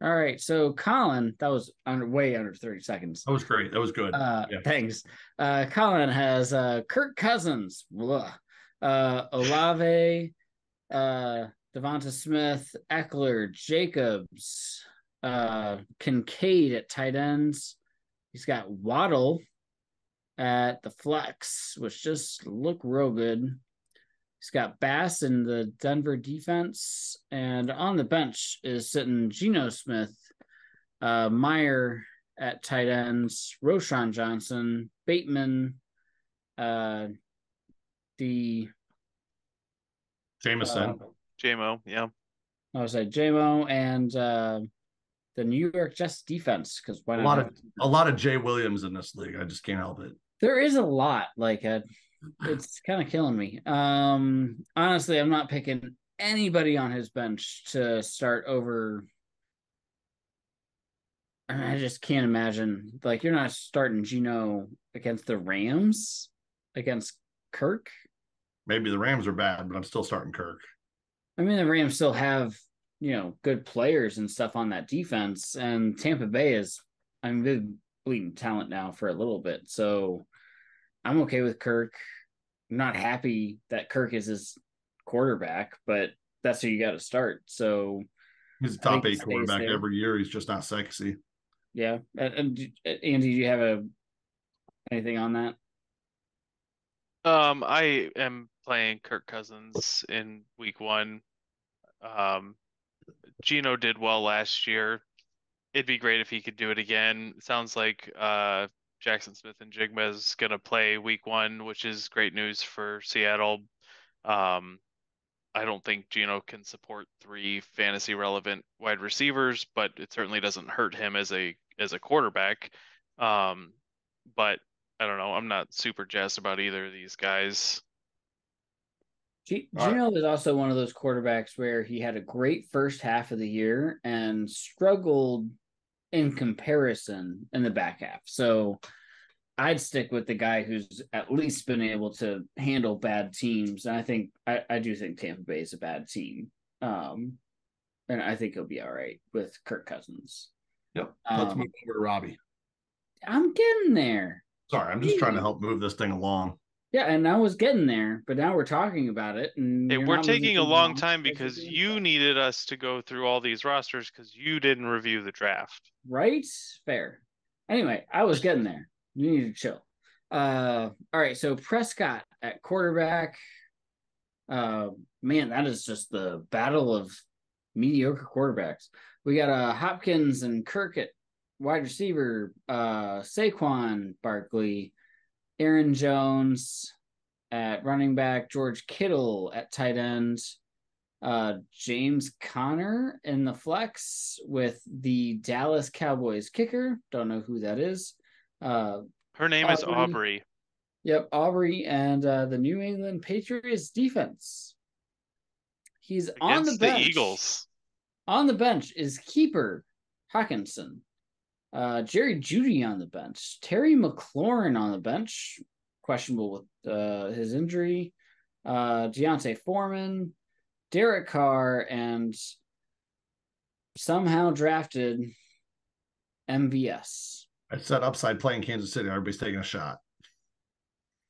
All right. So Colin, that was under way under 30 seconds. That was great. That was good. Uh, Yeah. Thanks. Uh, Colin has uh, Kirk Cousins, blah, uh, Olave, uh, DeVonta Smith, Ekeler, Jacobs, uh, Kincaid at tight ends. He's got Waddle at the flex, which just look real good. He's got Bass in the Denver defense, and on the bench is sitting Geno Smith, uh, Mayer at tight ends, Roschon Johnson, Bateman, uh, the Jameson. uh, JMO. Yeah. I was like JMO and uh, the New York Jets defense because why a lot of a lot of Jay Williams in this league. I just can't help it. there is a lot like uh, it's kind of killing me. Um, honestly, I'm not picking anybody on his bench to start over. I, mean, I just can't imagine like you're not starting Geno against the Rams against Kirk. Maybe the Rams are bad, but I'm still starting Kirk. I mean, the Rams still have, you know, good players and stuff on that defense, and Tampa Bay is, I mean, they're bleeding talent now for a little bit. So I'm okay with Kirk. I'm not happy that Kirk is his quarterback, but that's who you got to start. So He's a I think top eight quarterback there. every year. He's just not sexy. yeah, and, and Andy, do you have a anything on that? Um, I am playing Kirk Cousins in week one. Um, Geno did well last year. It'd be great if he could do it again. Sounds like uh, Jaxon Smith-Njigba is going to play week one, which is great news for Seattle. Um, I don't think Geno can support three fantasy relevant wide receivers, but it certainly doesn't hurt him as a as a quarterback. Um, but I don't know. I'm not super jazzed about either of these guys. G- All right. Geno is also one of those quarterbacks where he had a great first half of the year and struggled in comparison in the back half. So I'd stick with the guy who's at least been able to handle bad teams. And I think I, I do think Tampa Bay is a bad team. Um, and I think he'll be all right with Kirk Cousins. Yep. Let's Um, move over to Robbie. I'm getting there. Sorry, I'm just trying to help move this thing along. Yeah, and I was getting there, but now we're talking about it. And Hey, we're taking a long time because you're needed us to go through all these rosters because you didn't review the draft. right? Fair. Anyway, I was getting there. You need to chill. Uh, all right. So Prescott at quarterback. Uh, man, that is just the battle of mediocre quarterbacks. We got uh Hopkins and Kirk at wide receiver. Uh, Saquon Barkley, Aaron Jones at running back, George Kittle at tight end uh James Conner in the flex with the Dallas Cowboys kicker. Don't know who that is. Uh Her name is Aubrey. Aubrey. yep, Aubrey and uh the New England Patriots defense. He's on the bench. the Eagles. On the bench is keeper Hockenson. Uh Jerry Jeudy on the bench. Terry McLaurin on the bench. Questionable with uh his injury. Uh D'Onta Foreman, Derek Carr, and somehow drafted MVS. I said upside playing Kansas City. Everybody's taking a shot.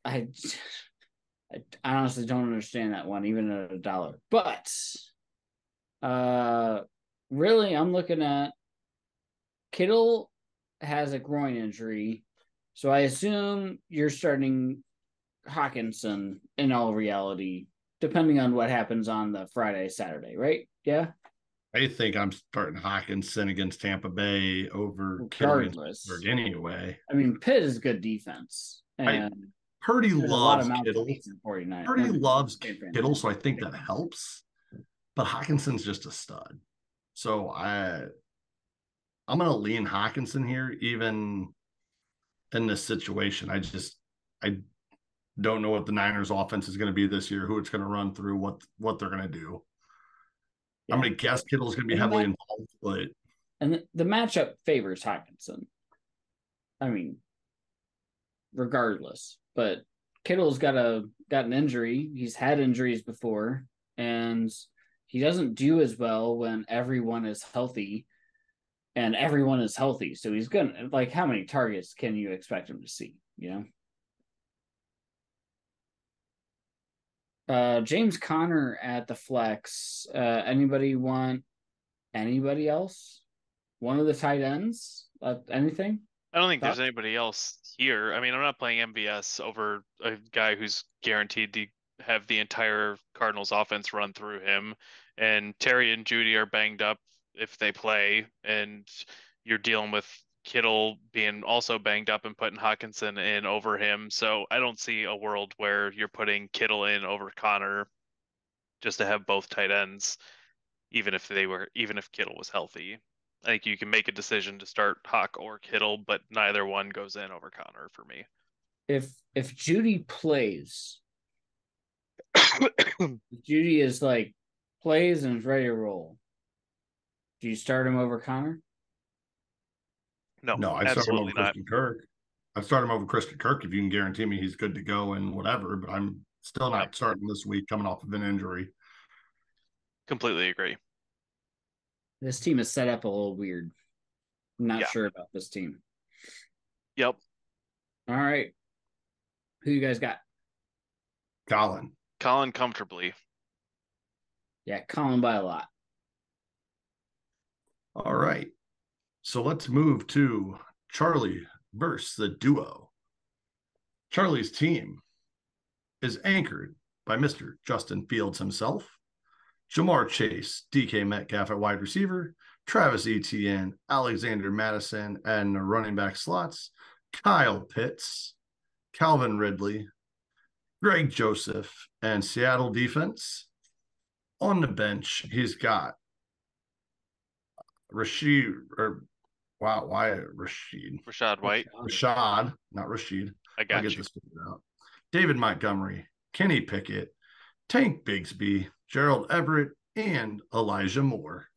I, I I honestly don't understand that one, even at a dollar. But uh really I'm looking at Kittle has a groin injury. So I assume you're starting Hockenson in all reality, depending on what happens on the Friday, Saturday, right? Yeah. I think I'm starting Hockenson against Tampa Bay over Kittle Regardless. Pittsburgh anyway. I mean, Pitt is good defense. I- And Purdy a lot loves Kittle. feed in 49. Purdy loves Kittle, so I think that helps. But Hockenson's just a stud. So I I'm gonna lean Hockenson here, even in this situation. I just I don't know what the Niners offense is gonna be this year, who it's gonna run through, what what they're gonna do. I'm gonna guess Kittle's gonna be And heavily that- involved, but And the, the matchup favors Hockenson. I mean, regardless, but Kittle's got a got an injury. He's had injuries before, and he doesn't do as well when everyone is healthy, and everyone is healthy. So he's gonna like how many targets can you expect him to see? You know. Uh, James Conner at the flex. Uh, anybody want anybody else? One of the tight ends? Uh, anything? I don't think there's anybody else here. I mean, I'm not playing MVS over a guy who's guaranteed to have the entire Cardinals offense run through him. And Terry and Jeudy are banged up if they play, and you're dealing with Kittle being also banged up and putting Hockenson in over him. So I don't see a world where you're putting Kittle in over Conner just to have both tight ends, even if they were even if Kittle was healthy. I think you can make a decision to start Hawk or Kittle, but neither one goes in over Conner for me. If if Jeudy plays, Jeudy is like plays and is ready to roll. Do you start him over Conner? No, no, I'd start him over not. Christian Kirk. I'd start him over Christian Kirk if you can guarantee me he's good to go and whatever, but I'm still not starting this week coming off of an injury. Completely agree. This team is set up a little weird. I'm not Yeah. sure about this team. Yep. All right. Who you guys got? Colin. Colin comfortably. Yeah, Colin by a lot. All right. So let's move to Charlie versus the duo. Charlie's team is anchored by Mr. Justin Fields himself, Ja'Marr Chase, DK Metcalf at wide receiver, Travis Etienne, Alexander Mattison, and the running back slots, Kyle Pitts, Calvin Ridley, Greg Joseph, and Seattle defense. On the bench, he's got Rashid or wow, why Rashid? Rachaad White. Rashad, not Rashid. I I'll got get you. this figured out. David Montgomery, Kenny Pickett, Tank Bigsby, Gerald Everett, and Elijah Moore.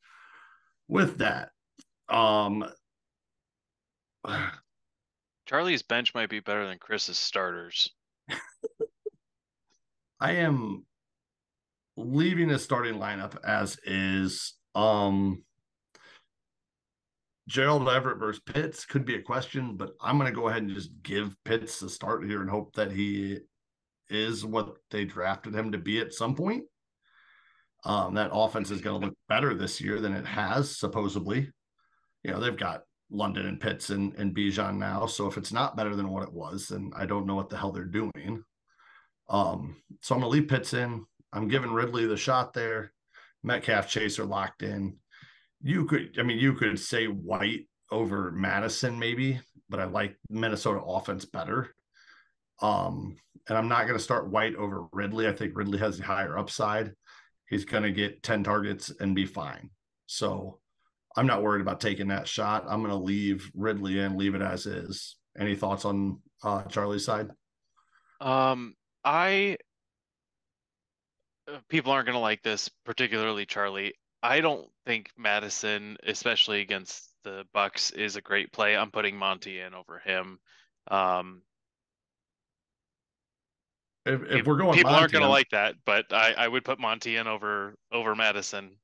With that, um, Charlie's bench might be better than Chris's starters. I am leaving the starting lineup as is. Um, Gerald Everett versus Pitts could be a question, but I'm going to go ahead and just give Pitts the start here and hope that he is what they drafted him to be at some point. Um, that offense is going to look better this year than it has supposedly. You know, they've got London and Pitts and, and Bijan now. So if it's not better than what it was, then I don't know what the hell they're doing. Um, so I'm gonna leave Pitts in. I'm giving Ridley the shot there. Metcalf Chase are locked in. You could, I mean, you could say White over Mattison, maybe, but I like Minnesota offense better. Um, and I'm not gonna start White over Ridley. I think Ridley has the higher upside. He's gonna get 10 targets and be fine. So I'm not worried about taking that shot. I'm gonna leave Ridley in, leave it as is. Any thoughts on uh Charlie's side? Um, I uh, people aren't gonna like this, particularly Charlie. I don't think Mattison, especially against the Bucks, is a great play. I'm putting Monty in over him. Um, If, if we're going, people aren't gonna like that, but I, I would put Monty in over over Mattison.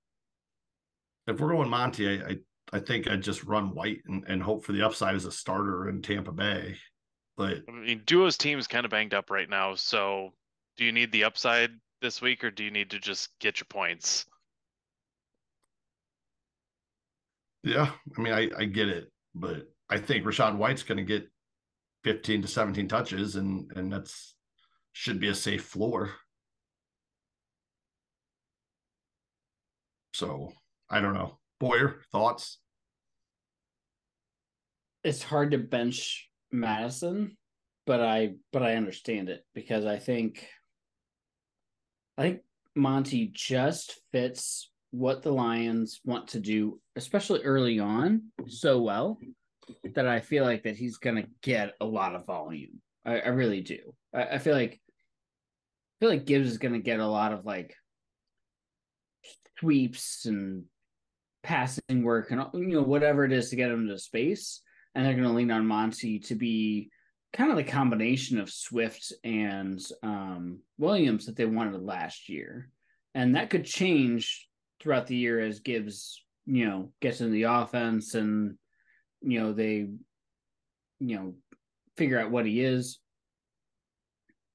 if we're going Monty, I, I, I think I'd just run White and, and hope for the upside as a starter in Tampa Bay. But I mean, Duo's team's kind of banged up right now, so do you need the upside this week, or do you need to just get your points? Yeah, I mean, I, I get it, but I think Rachaad White's going to get 15 to 17 touches, and and that's should be a safe floor. So I don't know. Boyer, thoughts? it's hard to bench Mattison, but I but I understand it because I think I think Monty just fits what the Lions want to do, especially early on, so well that I feel like that he's gonna get a lot of volume. I, I really do. I, I feel like I feel like Gibbs is gonna get a lot of like sweeps and passing work and you know whatever it is to get him to space and they're going to lean on Monty to be kind of the combination of Swift and um, Williams that they wanted last year, and that could change throughout the year as Gibbs, you know, gets in the offense and you know they, you know, figure out what he is.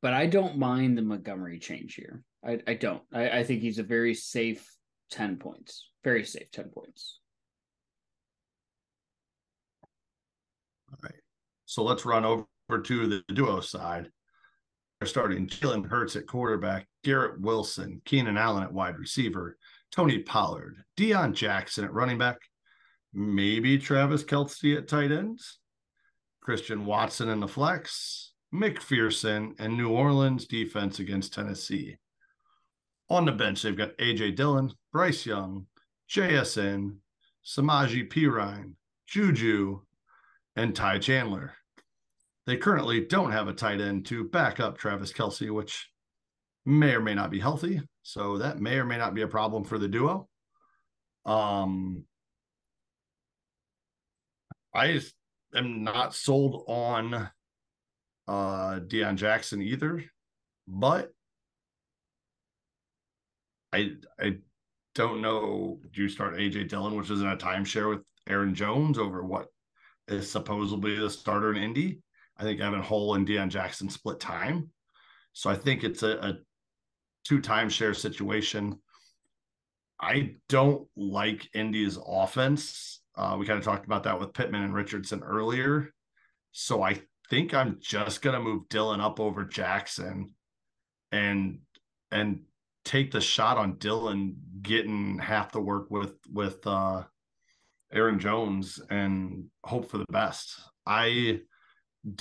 But I don't mind the Montgomery change here. I, I don't. I, I think he's a very safe ten points. Very safe ten points. All right. So let's run over to the duo side. They're starting Jalen Hurts at quarterback, Garrett Wilson, Keenan Allen at wide receiver, Tony Pollard, Deon Jackson at running back, maybe Travis Kelce at tight ends, Christian Watson in the flex, McPherson, and New Orleans defense against Tennessee. On the bench, they've got AJ Dillon, Bryce Young, JSN, Samaje Perine, Juju, and Ty Chandler. They currently don't have a tight end to back up Travis Kelce, which may or may not be healthy. So that may or may not be a problem for the duo. Um, I am not sold on uh Deon Jackson either, but I I don't know. Do you start AJ Dillon, which is in a timeshare with Aaron Jones over what is supposedly the starter in Indy? I think Evan Hull and Deon Jackson split time. So I think it's a, a two timeshare situation. I don't like Indy's offense. Uh, we kind of talked about that with Pittman and Richardson earlier. So I think I'm just gonna move Dillon up over Jackson and and take the shot on Dillon getting half the work with with uh Aaron Jones and hope for the best. I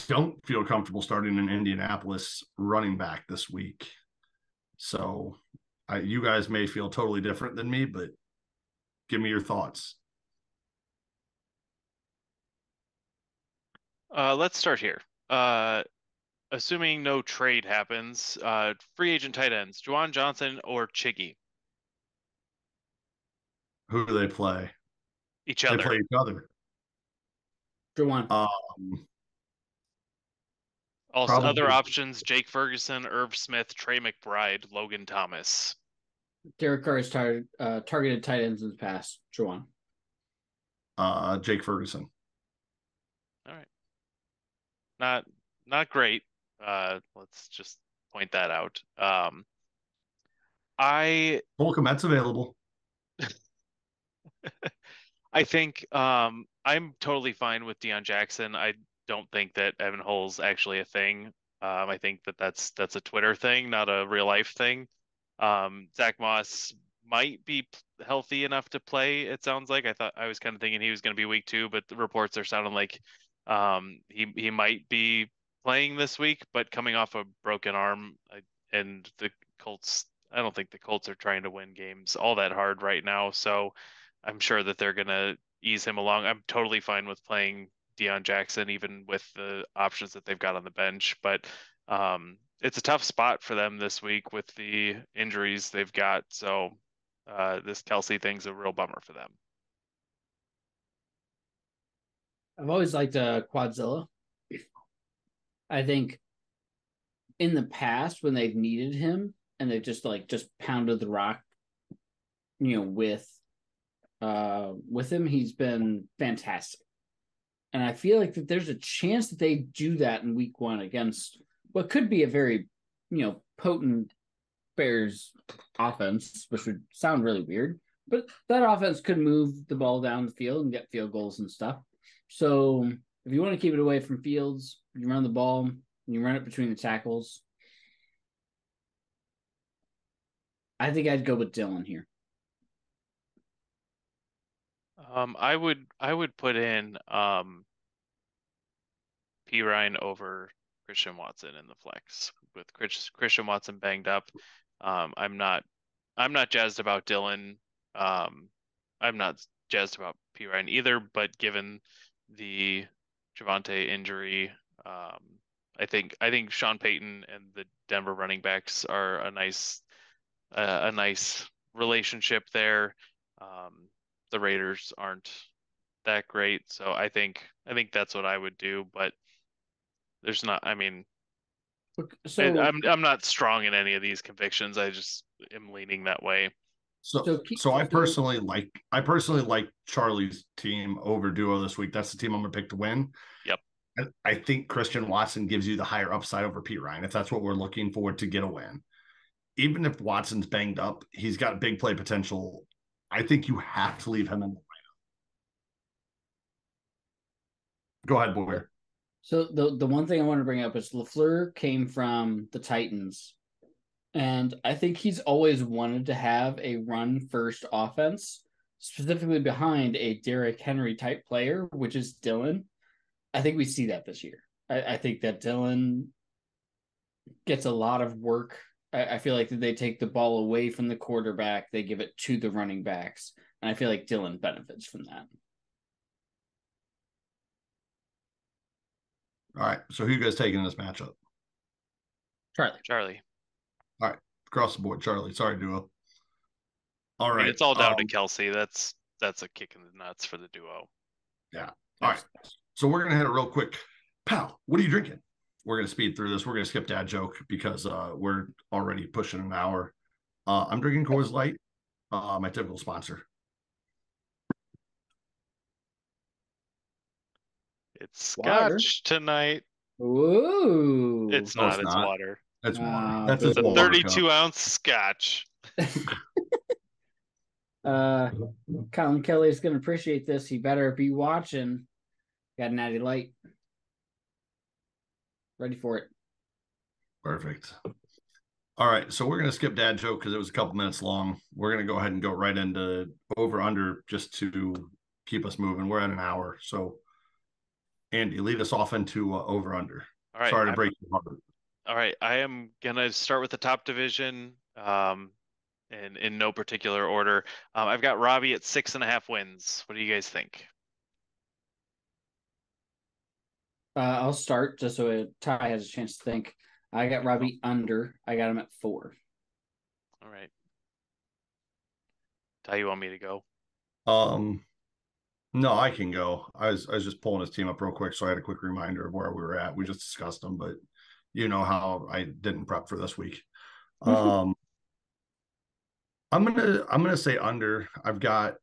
don't feel comfortable starting an Indianapolis running back this week. So I, you guys may feel totally different than me, but give me your thoughts. Uh, let's start here. Uh, assuming no trade happens, uh, free agent tight ends, Juwan Johnson or Chiggy, Who do they play? each other. They other. play each other. Juwan. Um, also, probably- other options: Jake Ferguson, Irv Smith, Trey McBride, Logan Thomas. Derek Carr has tar- uh, targeted tight ends in the past. Juwan. uh, Jake Ferguson. All right. Not not great. Uh, let's just point that out. Um, I Cole That's available. I think um, I'm totally fine with Deion Jackson. I don't think that Evan Hull's actually a thing. Um, I think that that's that's a Twitter thing, not a real life thing. Um, Zack Moss might be healthy enough to play. It sounds like I thought I was kind of thinking he was going to be week two, but the reports are sounding like um, he he might be playing this week, but coming off a broken arm, I, and the Colts. I don't think the Colts are trying to win games all that hard right now. So I'm sure that they're gonna ease him along. I'm totally fine with playing Deon Jackson, even with the options that they've got on the bench. But um, it's a tough spot for them this week with the injuries they've got. So uh, this Kelce thing's a real bummer for them. I've always liked uh, Quadzilla. I think in the past when they've needed him and they've just like just pounded the rock, you know, with uh with him, he's been fantastic. And I feel like that there's a chance that they do that in week one against what could be a very, you know, potent Bears offense, which would sound really weird. But that offense could move the ball down the field and get field goals and stuff. So if you want to keep it away from Fields, you run the ball, you run it between the tackles. I think I'd go with Dillon here. Um, I would I would put in um, Perine over Christian Watson in the flex with Chris, Christian Watson banged up. Um, I'm not I'm not jazzed about Dillon. Um, I'm not jazzed about Perine either. But given the Javante injury, um, I think I think Sean Payton and the Denver running backs are a nice uh, a nice relationship there. Um, the Raiders aren't that great, so I think I think that's what I would do. But there's not. I mean, So I, I'm I'm not strong in any of these convictions. I just am leaning that way. So, So so, I personally like I personally like Charlie's team over duo this week. That's the team I'm gonna pick to win. Yep. I, I think Christian Watson gives you the higher upside over Perine if that's what we're looking for to get a win. Even if Watson's banged up, he's got big play potential. I think you have to leave him in the lineup. Go ahead, Boyer. So the the one thing I want to bring up is LaFleur came from the Titans, and I think he's always wanted to have a run first offense, specifically behind a Derrick Henry type player, which is Dillon. I think we see that this year. I, I think that Dillon gets a lot of work. I, I feel like that they take the ball away from the quarterback, they give it to the running backs, and I feel like Dillon benefits from that. All right. So who you guys taking in this matchup? Charlie. Charlie, All right. Across the board, Charlie. Sorry, duo. All right. I mean, it's all down um, to Kelce. That's that's a kick in the nuts for the duo. Yeah. All right. So we're gonna hit a real quick. Pal, what are you drinking? We're gonna speed through this. We're gonna skip dad joke because uh we're already pushing an hour. Uh I'm drinking Coors Light, uh my typical sponsor. It's Water. scotch tonight. Ooh. It's No, not. it's It's not. water. That's water. That's It's It's a water cup. 32 ounce scotch. Uh, Colin Kelly's gonna appreciate this. He better be watching. Got Natty Light. Ready for it. Perfect. All right, so we're gonna skip dad joke because it was a couple minutes long. We're gonna go ahead and go right into over under just to keep us moving. We're at an hour, so Andy, lead us off into uh, over under. All right. Sorry to I'm- break your heart. All right, I am gonna start with the top division, um, and in no particular order. Um, I've got Robbie at six and a half wins. What do you guys think? Uh, I'll start just so it, Ty has a chance to think. I got Robbie under. I got him at four. All right. Ty, you want me to go? Um, no, I can go. I was I was just pulling his team up real quick, so I had a quick reminder of where we were at. We just discussed them, but you know how I didn't prep for this week. Um, I'm gonna I'm gonna say under. I've got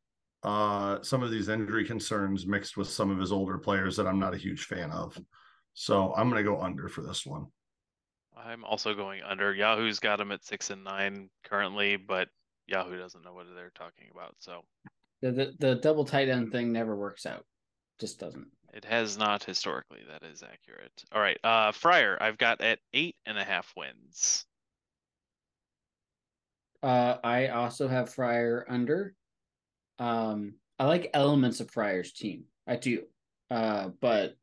uh some of these injury concerns mixed with some of his older players that I'm not a huge fan of. So I'm gonna go under for this one. I'm also going under. Yahoo's got him at six and nine currently, but Yahoo doesn't know what they're talking about, so The, the the double tight end thing never works out. Just doesn't. it has not historically. That is accurate. All right, uh, Fryer, I've got at eight and a half wins. Uh, I also have Fryer under. Um, I like elements of Fryer's team. I do. Uh, but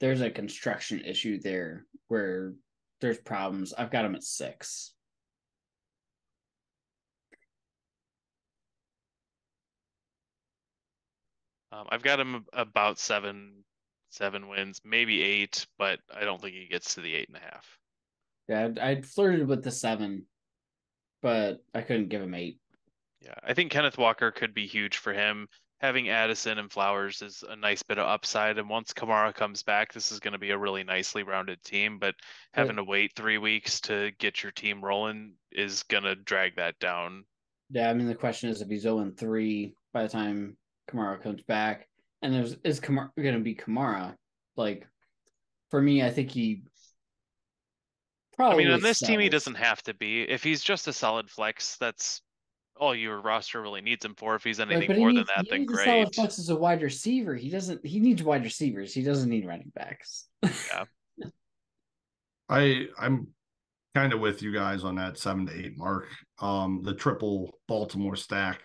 there's a construction issue there where there's problems. I've got him at six. Um, I've got him about seven, seven wins, maybe eight, but I don't think he gets to the eight and a half. Yeah, I'd, I'd flirted with the seven, but I couldn't give him eight. Yeah, I think Kenneth Walker could be huge for him. Having Addison and Flowers is a nice bit of upside, and once Kamara comes back, this is going to be a really nicely rounded team. But having to wait three weeks to get your team rolling is going to drag that down. Yeah, I mean the question is if he's 0 3 by the time Kamara comes back, and there's is Kamara going to be Kamara? Like, for me, I think he I mean, on this team, he doesn't have to be. If he's just a solid flex, that's all your roster really needs him for. If he's anything but he more than that, then needs a solid great. flex as a wide receiver. He doesn't. He needs wide receivers. He doesn't need running backs. Yeah. I I'm kind of with you guys on that seven to eight mark. Um, the triple Baltimore stack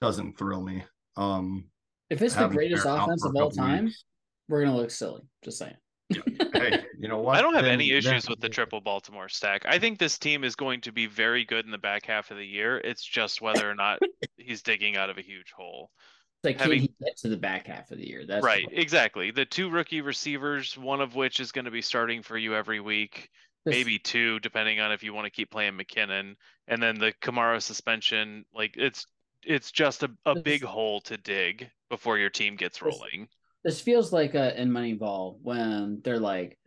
doesn't thrill me. Um, if it's the greatest offense of all time, weeks. we're gonna look silly. Just saying. Hey, you know what? I don't have Then- any then- issues with the triple Baltimore stack. I think this team is going to be very good in the back half of the year. It's just whether or not he's digging out of a huge hole. It's like, Having- can he get to the back half of the year? That's right, what- exactly. The two rookie receivers, one of which is going to be starting for you every week, this- maybe two, depending on if you want to keep playing McKinnon. And then the Kamara suspension, like it's it's just a, a This- big hole to dig before your team gets This- rolling. This feels like a in Moneyball when they're like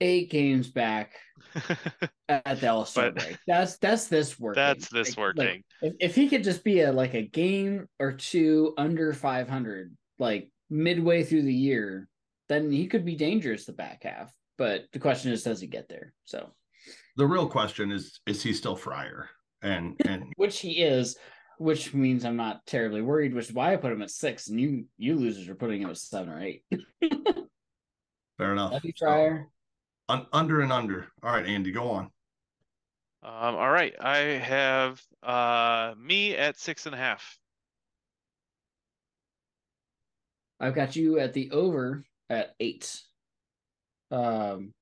eight games back at the All Star break. That's that's this working. That's this Like- like, working. if, if he could just be a like a game or two under 500 like midway through the year then he could be dangerous the back half but the question is does he get there so The real question is: Is he still Fryer? And and which he is which means i'm not terribly worried which is why i put him at six and you you losers are putting him at seven or eight fair enough. That'd be So, Fryer. un- under and under. All right, Andy, go on. Um, all right, I have uh me at six and a half. i've got you at the over at eight um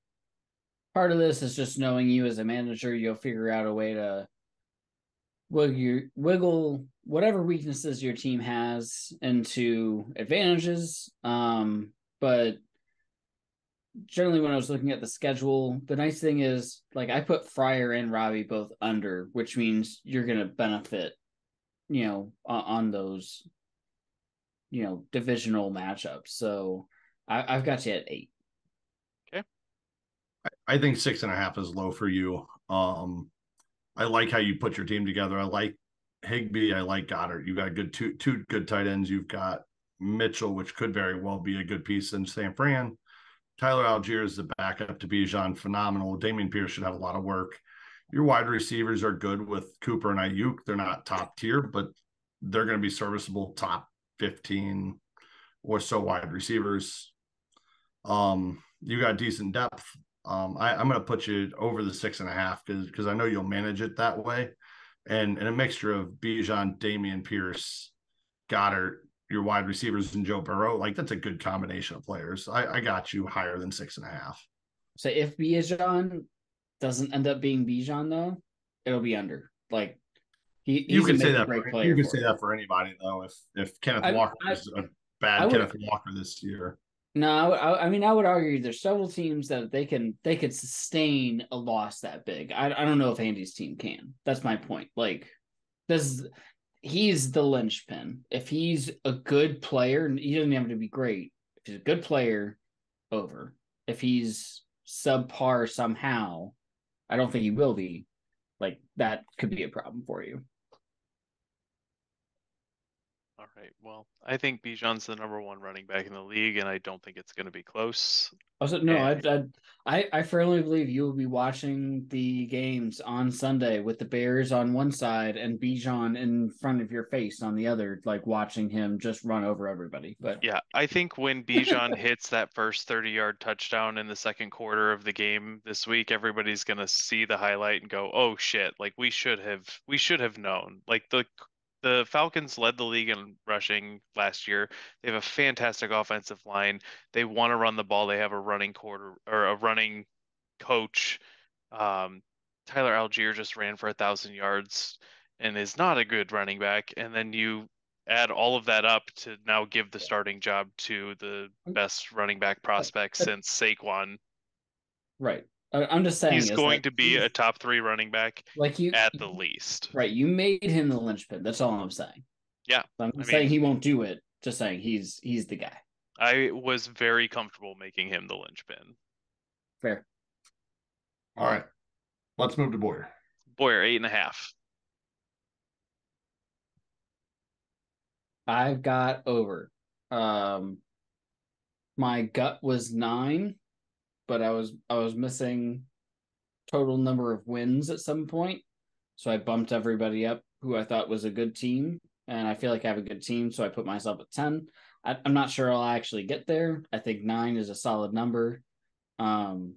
part of this is just knowing you as a manager you'll figure out a way to wiggle, your, wiggle whatever weaknesses your team has into advantages um but generally when i was looking at the schedule the nice thing is like i put fryer and robbie both under which means you're going to benefit you know on, on those you know divisional matchups so I, i've got you at eight Okay. I think six and a half is low for you. Um, I like how you put your team together. I like Higbee. I like Goedert. You got good two two good tight ends. You've got Mitchell, which could very well be a good piece in San Fran. Tyler Allgeier is the backup to Bijan, phenomenal. Dameon Pierce should have a lot of work. Your wide receivers are good with Cooper and Aiyuk. They're not top tier, but they're going to be serviceable top 15 or so wide receivers. Um, you got decent depth Um, I, am going to put you over the six and a half because because I know you'll manage it that way, and and a mixture of Bijan, Dameon Pierce, Goedert, your wide receivers, and Joe Burrow. Like that's a good combination of players. I, I got you higher than six and a half. So if Bijan doesn't end up being Bijan though, it'll be under. Like he, you can say that. For, you can say that for anybody though. If if Kenneth I, Walker I, is a bad would, Kenneth Walker this year. No, I, I, mean I would argue there's several teams that they can they could sustain a loss that big. I I don't know if Andy's team can. That's my point. Like this he's the linchpin. If he's a good player, he doesn't have to be great. If he's a good player, over. If he's subpar somehow, I don't think he will be. Like that could be a problem for you. All right. Well, I think Bijan's the number one running back in the league, and I don't think it's going to be close. Also, no, and... I, I, I firmly believe you will be watching the games on Sunday with the Bears on one side and Bijan in front of your face on the other, like watching him just run over everybody. But yeah, I think when Bijan hits that first thirty-yard touchdown in the second quarter of the game this week, everybody's going to see the highlight and go, "Oh shit! Like we should have, we should have known." Like the the Falcons led the league in rushing last year. They have a fantastic offensive line. They want to run the ball. They have a running quarter or a running coach. Um, Tyler Allgeier just ran for a thousand yards and is not a good running back. And then you add all of that up to now give the starting job to the best running back prospect since Saquon. Right. I'm just saying he's going to be a top three running back, like you at the least. Right, you made him the linchpin. That's all I'm saying. Yeah, I'm I saying mean, he won't do it. Just saying he's he's the guy. I was very comfortable making him the linchpin. Fair. All right, let's move to Boyer. Boyer eight and a half. I've got over. Um, my gut was nine but I was I was missing total number of wins at some point. So I bumped everybody up who I thought was a good team. And I feel like I have a good team, so I put myself at 10. I, am not sure I'll actually get there. I think nine is a solid number. Um,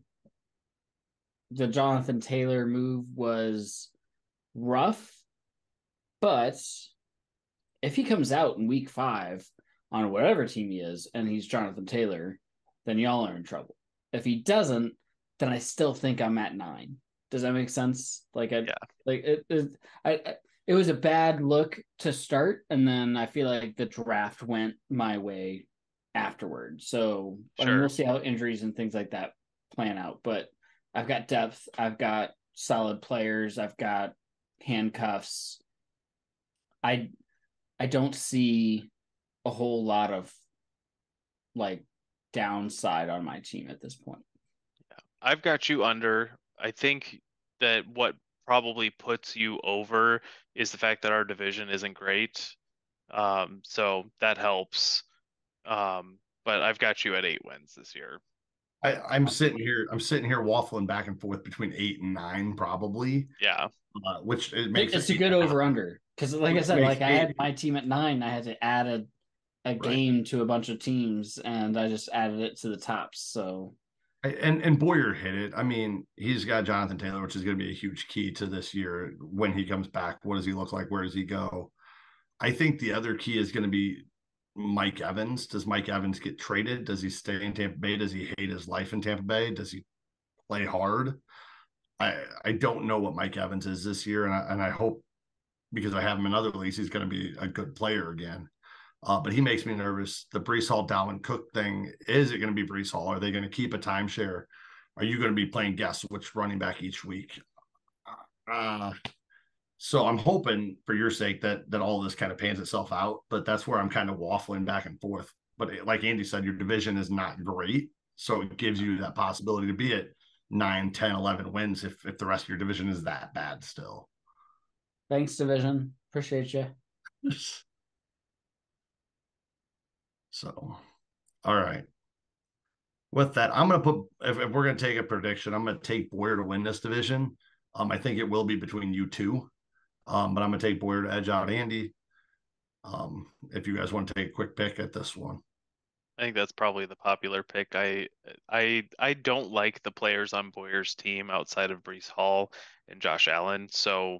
the Jonathan Taylor move was rough, but if he comes out in week five on whatever team he is and he's Jonathan Taylor, then y'all are in trouble. If he doesn't, then I still think I'm at nine. Does that make sense? Like I, yeah. like it, it I, I, it was a bad look to start, and then I feel like the draft went my way afterward. So sure. I mean, we'll see how injuries and things like that plan out. But I've got depth. I've got solid players. I've got handcuffs. I I don't see a whole lot of like downside on my team at this point. Yeah. I've got you under. I think that what probably puts you over is the fact that our division isn't great. Um, so that helps. Um, but I've got you at eight wins this year. I, am sitting here. I'm sitting here waffling back and forth between eight and nine, probably. Yeah. Uh, which it makes it's it a good over under because, like I said, like I had my team at nine. I had to add a a right. game to a bunch of teams, and I just added it to the tops. So, and and Boyer hit it. I mean, he's got Jonathan Taylor, which is going to be a huge key to this year when he comes back. What does he look like? Where does he go? I think the other key is going to be Mike Evans. Does Mike Evans get traded? Does he stay in Tampa Bay? Does he hate his life in Tampa Bay? Does he play hard? I I don't know what Mike Evans is this year, and I, and I hope because I have him in other leagues, he's going to be a good player again. Uh, but he makes me nervous. The Breece Hall, Dalvin Cook thing is it going to be Breece Hall? Are they going to keep a timeshare? Are you going to be playing guess which running back each week? Uh, so I'm hoping for your sake that that all this kind of pans itself out. But that's where I'm kind of waffling back and forth. But like Andy said, your division is not great. So it gives you that possibility to be at 9, 10, 11 wins if, if the rest of your division is that bad still. Thanks, division. Appreciate you. So, all right. With that, I'm going to put, if, if we're going to take a prediction, I'm going to take Boyer to win this division. Um, I think it will be between you two. Um, but I'm going to take Boyer to edge out Andy. Um, if you guys want to take a quick pick at this one. I think that's probably the popular pick. I I I don't like the players on Boyer's team outside of Breece Hall and Josh Allen. So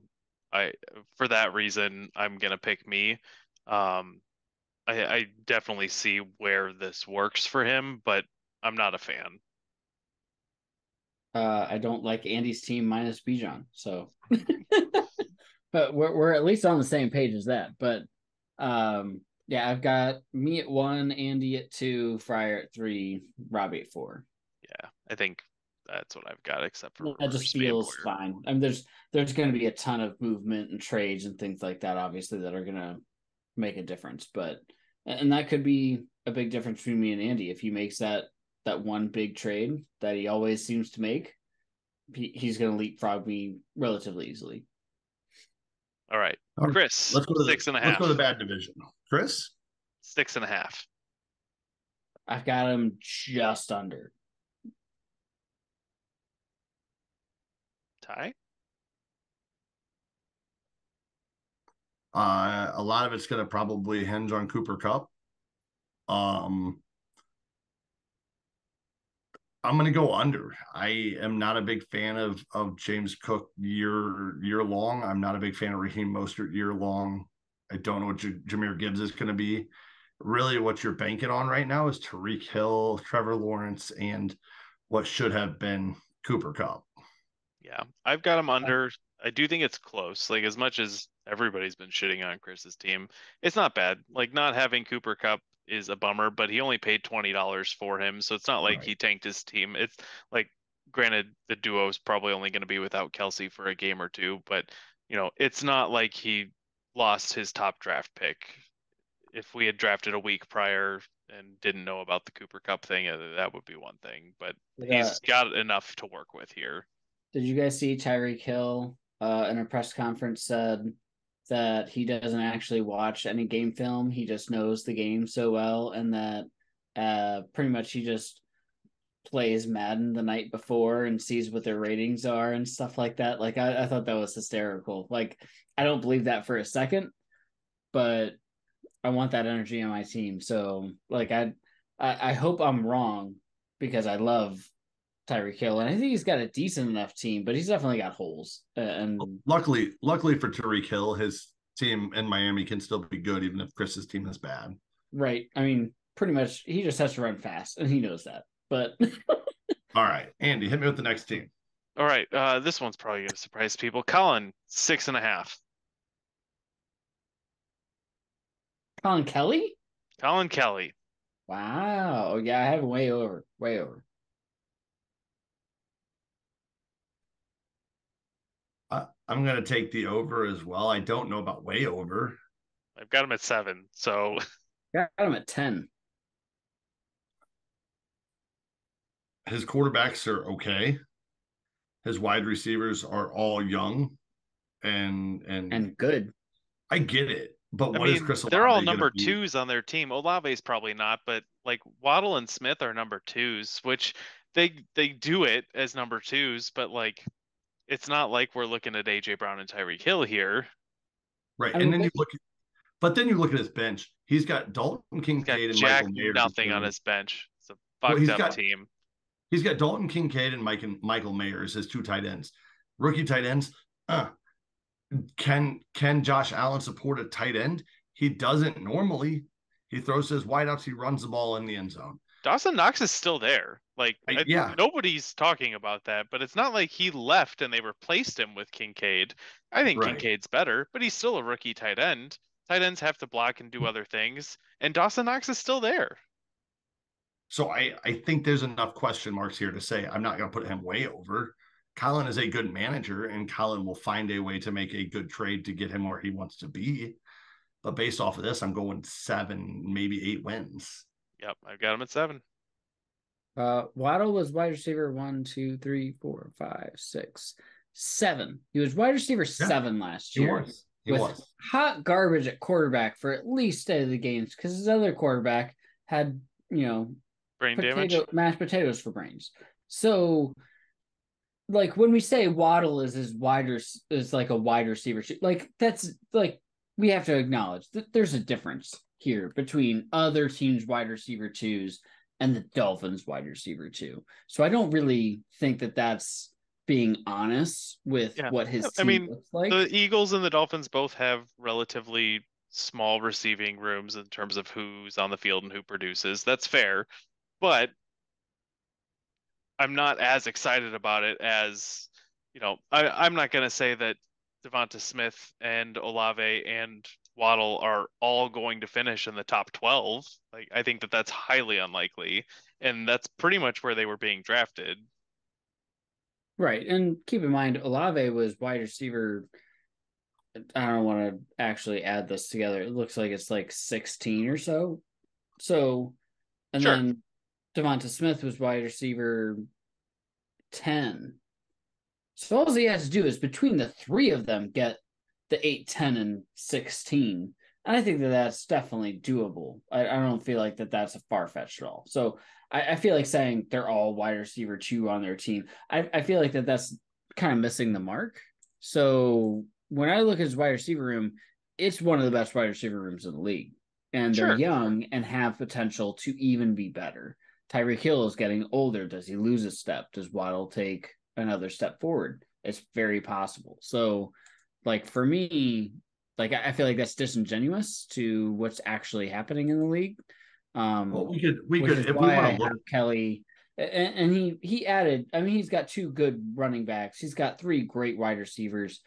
I for that reason I'm gonna pick me. Um I, I definitely see where this works for him, but I'm not a fan. Uh, I don't like Andy's team minus Bijan, so. but we're we're at least on the same page as that. But um, yeah, I've got me at one, Andy at two, Fryer at three, Robbie at four. Yeah, I think that's what I've got, except for that just feels fine. I mean, there's there's going to be a ton of movement and trades and things like that, obviously, that are going to make a difference. But and that could be a big difference between me and Andy if he makes that that one big trade that he always seems to make. He, he's going to leapfrog me relatively easily. All right, Chris. Let's go to six the, and a half. Let's go to the bad division. Chris, six and a half. I've got him just under. Ty. Uh, a lot of it's going to probably hinge on Cooper Kupp. Um, I'm going to go under. I am not a big fan of of James Cook year year long. I'm not a big fan of Raheem Mostert year long. I don't know what J- Jahmyr Gibbs is going to be. Really, what you're banking on right now is Tyreek Hill, Trevor Lawrence, and what should have been Cooper Kupp. Yeah, I've got him under. I do think it's close. Like as much as everybody's been shitting on Chris's team. It's not bad. Like not having Cooper Kupp is a bummer, but he only paid twenty dollars for him, so it's not like right. he tanked his team. It's like granted the duo is probably only going to be without Kelce for a game or two, but you know it's not like he lost his top draft pick. If we had drafted a week prior and didn't know about the Cooper Kupp thing, uh, that would be one thing. But yeah. he's got enough to work with here. Did you guys see Tyreek Hill uh, in a press conference said that he doesn't actually watch any game film. He just knows the game so well, and that uh, pretty much he just plays Madden the night before and sees what their ratings are and stuff like that. Like I, I thought that was hysterical. Like I don't believe that for a second, but I want that energy on my team. So like I I, I hope I'm wrong because I love Tyreek Hill, and I think he's got a decent enough team, but he's definitely got holes. And luckily, luckily for Tyreek Hill, his team in Miami can still be good, even if Chris's team is bad. Right. I mean, pretty much, he just has to run fast, and he knows that. But all right, Andy, hit me with the next team. All right, uh, this one's probably going to surprise people. Colin, six and a half. Colin Kelly. Colin Kelly. Wow. Yeah, I have way over, way over. I'm going to take the over as well. I don't know about way over. I've got him at seven. So got him at 10. His quarterbacks are okay. His wide receivers are all young and and and good. I get it. But what I mean, is Chris? Olave they're all number twos on their team. Olave's probably not, but like Waddle and Smith are number twos, which they they do it as number twos, but like it's not like we're looking at AJ Brown and Tyreek Hill here. Right. I and then you look at, but then you look at his bench. He's got Dalton Kincaid and Michael Mayer. Nothing on his bench. It's a fucked well, up got, team. He's got Dalton Kincaid and Mike and Michael Mayer as his two tight ends. Rookie tight ends. Uh, can can Josh Allen support a tight end? He doesn't normally. He throws his wideouts. He runs the ball in the end zone. Dawson Knox is still there. Like, I, yeah, nobody's talking about that, but it's not like he left and they replaced him with Kincaid. I think right. Kincaid's better, but he's still a rookie tight end. Tight ends have to block and do hmm. other things, and Dawson Knox is still there. So I, I think there's enough question marks here to say I'm not going to put him way over. Colin is a good manager, and Colin will find a way to make a good trade to get him where he wants to be. But based off of this, I'm going seven, maybe eight wins. Yep, I've got him at seven. Uh, Waddle was wide receiver one, two, three, four, five, six, seven. He was wide receiver yeah, seven last year. He was. He with was. hot garbage at quarterback for at least eight of the games because his other quarterback had, you know, brain potato, damage, mashed potatoes for brains. So, like when we say Waddle is his wider is like a wide receiver, like that's like we have to acknowledge that there's a difference here between other teams' wide receiver twos and the Dolphins' wide receiver two. So I don't really think that that's being honest with Yeah. what his I team mean, looks like. The Eagles and the Dolphins both have relatively small receiving rooms in terms of who's on the field and who produces. That's fair. But I'm not as excited about it as, you know, I, I'm not going to say that DeVonta Smith and Olave and Waddle are all going to finish in the top 12. Like, I think that that's highly unlikely. And that's pretty much where they were being drafted. Right. And keep in mind, Olave was wide receiver. I don't want to actually add this together. It looks like it's like 16 or so. So, and Sure. then DeVonta Smith was wide receiver 10. So all he has to do is between the three of them get the 8, 10, and 16. And I think that that's definitely doable. I, I don't feel like that that's a far fetched at all. So I, I feel like saying they're all wide receiver two on their team. I, I feel like that that's kind of missing the mark. So when I look at his wide receiver room, it's one of the best wide receiver rooms in the league. And they're young and have potential to even be better. Tyreek Hill is getting older. Does he lose a step? Does Waddle take another step forward? It's very possible. So, like for me, like I I feel like that's disingenuous to what's actually happening in the league. Um, Well, we could we could if we want to look. Kelly, and, and he he added. I mean, he's got two good running backs. He's got three great wide receivers.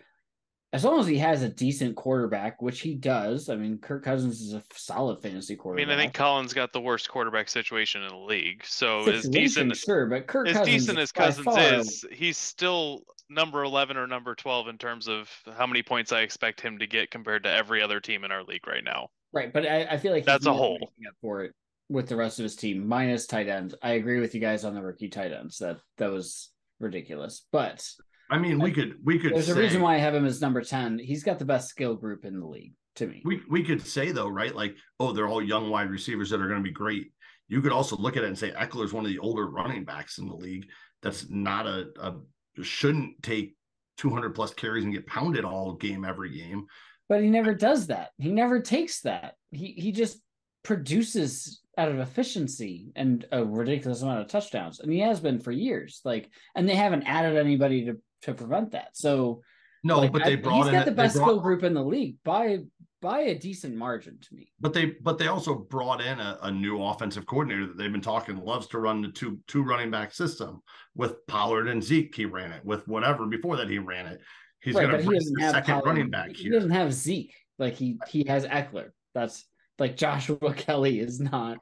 As long as he has a decent quarterback, which he does. I mean, Kirk Cousins is a solid fantasy quarterback. I mean, I think Collins got the worst quarterback situation in the league. So as Situation, decent sure, but Kirk as Cousins decent as Cousins far- is, he's still number 11 or number 12 in terms of how many points I expect him to get compared to every other team in our league right now. Right, but I, I feel like That's a not hole. up for it with the rest of his team, minus tight ends. I agree with you guys on the rookie tight ends. That that was ridiculous. But I mean, we could we could there's say a reason why I have him as number ten. He's got the best skill group in the league to me. we we could say though, right? Like, oh, they're all young wide receivers that are going to be great. You could also look at it and say Ekeler's one of the older running backs in the league. That's not a, a shouldn't take 200 plus carries and get pounded all game every game. But he never does that. He never takes that. He he just produces out of efficiency and a ridiculous amount of touchdowns. And he has been for years. Like, and they haven't added anybody to to prevent that. So No, like, but they I- brought he's in got the best brought- skill group in the league by by a decent margin to me. But they but they also brought in a, a new offensive coordinator that they've been talking loves to run the two two running back system with Pollard and Zeke. He ran it with whatever before that he ran it. He's right, going to he bring the second Pollard. running back He here. doesn't have Zeke. Like he he has Ekeler. That's like Joshua Kelly is not.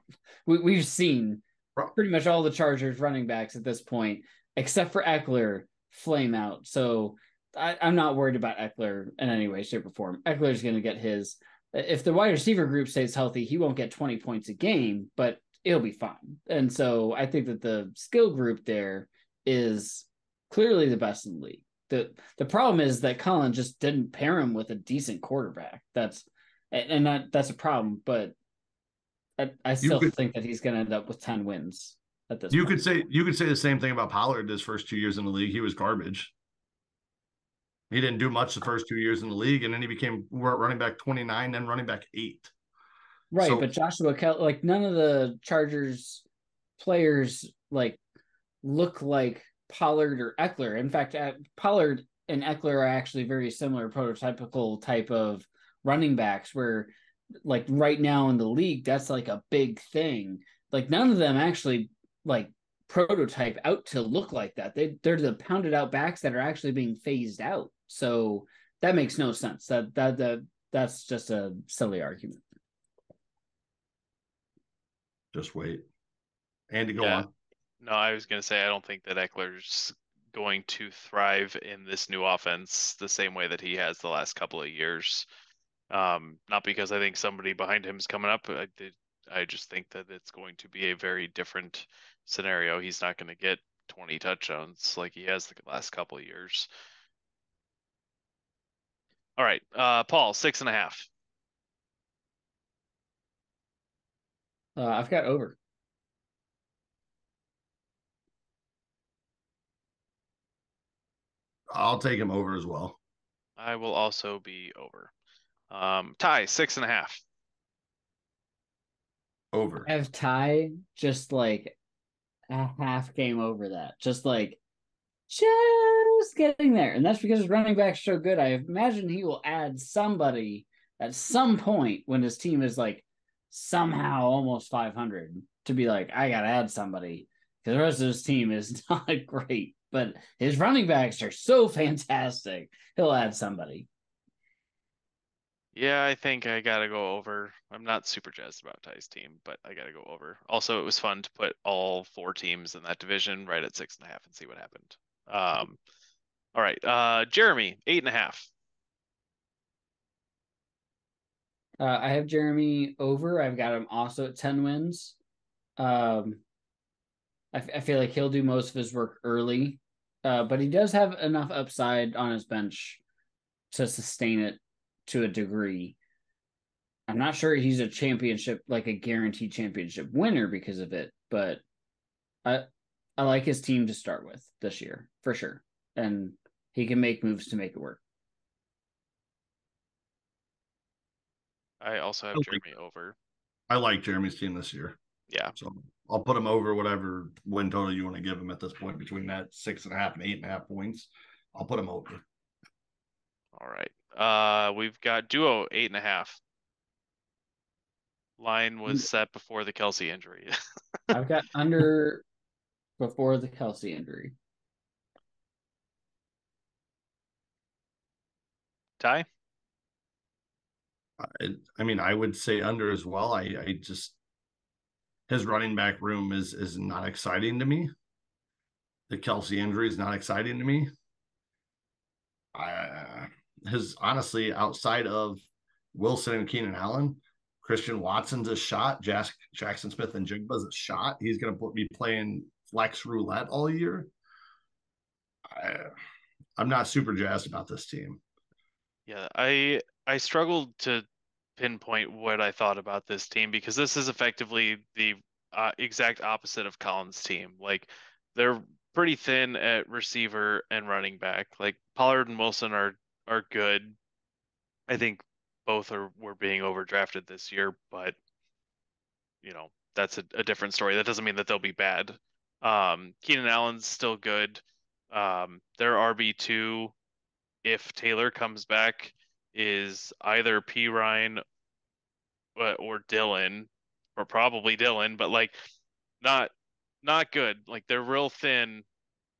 We we've seen pretty much all the Chargers running backs at this point, except for Ekeler, flame out. So I, I'm not worried about Ekeler in any way, shape, or form. Ekeler's going to get his. If the wide receiver group stays healthy, he won't get 20 points a game, but it'll be fine. And so I think that the skill group there is clearly the best in the league. The the problem is that Colin just didn't pair him with a decent quarterback. That's and and that that's a problem, but I, I still could- think that he's gonna end up with 10 wins at this You point. could say you could say the same thing about Pollard his first two years in the league. He was garbage. He didn't do much the first two years in the league, and then he became running back 29, then running back eight. Right, So- but Joshua Kelley, like none of the Chargers players like look like Pollard or Ekeler. In fact, Pollard and Ekeler are actually very similar prototypical type of running backs where like right now in the league that's like a big thing. Like none of them actually like prototype out to look like that. They they're the pounded out backs that are actually being phased out. So that makes no sense. That that that that's just a silly argument. Just wait. Andy, go Yeah. on. No, I was going to say I don't think that Ekeler's going to thrive in this new offense the same way that he has the last couple of years. Um, not because I think somebody behind him is coming up. I did. I just think that it's going to be a very different scenario. He's not going to get 20 touchdowns like he has the last couple of years. All right, uh, Paul, six and a half. Uh, I've got over. I'll take him over as well. I will also be over. Um, Ty, six and a half. Over. I have Ty just like a half game over that. Just like just getting there. And that's because his running back's so good. I imagine he will add somebody at some point when his team is like somehow almost 500 to be like, I got to add somebody because the rest of his team is not great. But his running backs are so fantastic. He'll add somebody. Yeah, I think I gotta go over. I'm not super jazzed about Ty's team, but I gotta go over. Also, it was fun to put all four teams in that division right at six and a half and see what happened. Um, all right, uh, Jeremy, eight and a half. Uh, I have Jeremy over. I've got him also at 10 wins. Um, I, f- I feel like he'll do most of his work early, uh, but he does have enough upside on his bench to sustain it to a degree. I'm not sure he's a championship, like a guaranteed championship winner because of it, but I I like his team to start with this year for sure, and he can make moves to make it work. I also have Okay. Jeremy over. I like Jeremy's team this year. Yeah, So I'll put him over whatever win total you want to give him at this point between that six and a half and eight and a half points. I'll put him over. all right. Uh, we've got duo eight and a half. Line was set before the Kelce injury. I've got under before the Kelce injury. Ty? I, I mean, I would say under as well. I, I just his running back room is is not exciting to me. The Kelce injury is not exciting to me. I his honestly outside of Wilson and Keenan Allen, Christian Watson's a shot. Jas- Jaxon Smith-Njigba's a shot. He's going to be playing flex roulette all year. I, I'm not super jazzed about this team. Yeah, I I struggled to pinpoint what I thought about this team because this is effectively the uh, exact opposite of Collins' team. Like they're pretty thin at receiver and running back. Like Pollard and Wilson are are good. I think both are were being overdrafted this year, but you know that's a, a different story. That doesn't mean that they'll be bad. Um, Keenan Allen's still good. Um, their RB two if Taylor comes back is either P Ryan or, Dillon or probably Dillon, but like not not good. Like they're real thin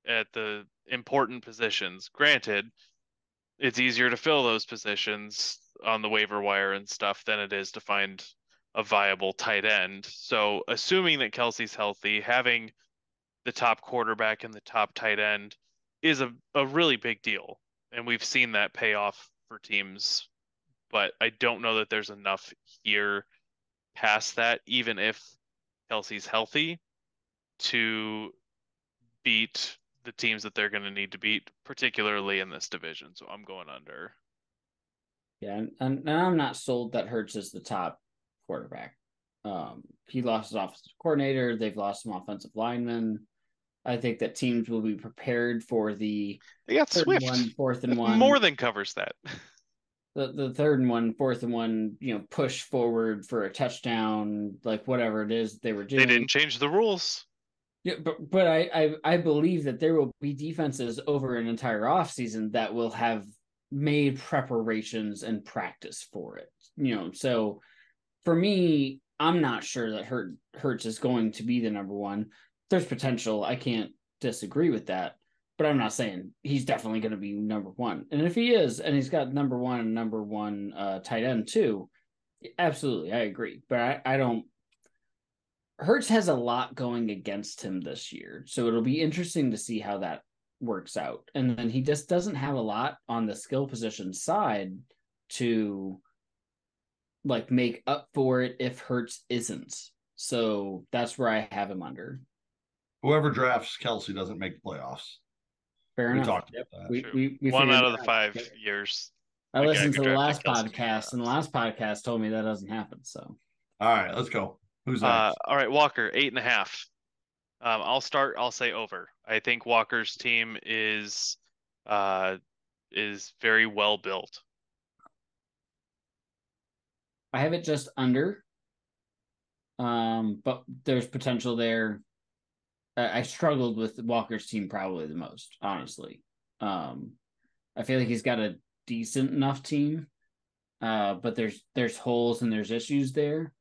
at the important positions. Granted, it's easier to fill those positions on the waiver wire and stuff than it is to find a viable tight end. So assuming that Kelce's healthy, having the top quarterback and the top tight end is a, a really big deal and we've seen that pay off for teams. But I don't know that there's enough here past that, even if Kelce's healthy, to beat the teams that they're going to need to beat, particularly in this division. So I'm going under. Yeah, and, and I'm not sold that Hurts is the top quarterback. Um, he lost his offensive coordinator. They've lost some offensive linemen. I think that teams will be prepared for the They got third Swift. and one, fourth and one, More than covers that. the the third and one, fourth and one. You know, push forward for a touchdown, like whatever it is they were doing. They didn't change the rules. Yeah, but but I, I I believe that there will be defenses over an entire offseason that will have made preparations and practice for it. You know, so for me, I'm not sure that Hurt Hurts is going to be the number one. There's potential. I can't disagree with that, but I'm not saying he's definitely going to be number one. And if he is, and he's got number one and number one uh, tight end too, absolutely, I agree. But I, I don't. Hurts has a lot going against him this year, so it'll be interesting to see how that works out. And then he just doesn't have a lot on the skill position side to like make up for it if Hurts isn't. So that's where I have him under. Whoever drafts Kelce doesn't make the playoffs. Fair We enough. talked Yep. about that. We, we, we One out of the five Yep. years. I listened to the last podcast, and the last podcast told me that doesn't happen. So All right, let's go. Who's next? Uh, all right, Walker, eight and a half. Um, I'll start. I'll say over. I think Walker's team is uh, is very well built. I have it just under. Um, but there's potential there. I, I struggled with Walker's team probably the most, honestly. Um, I feel like he's got a decent enough team, uh, but there's there's holes and there's issues there.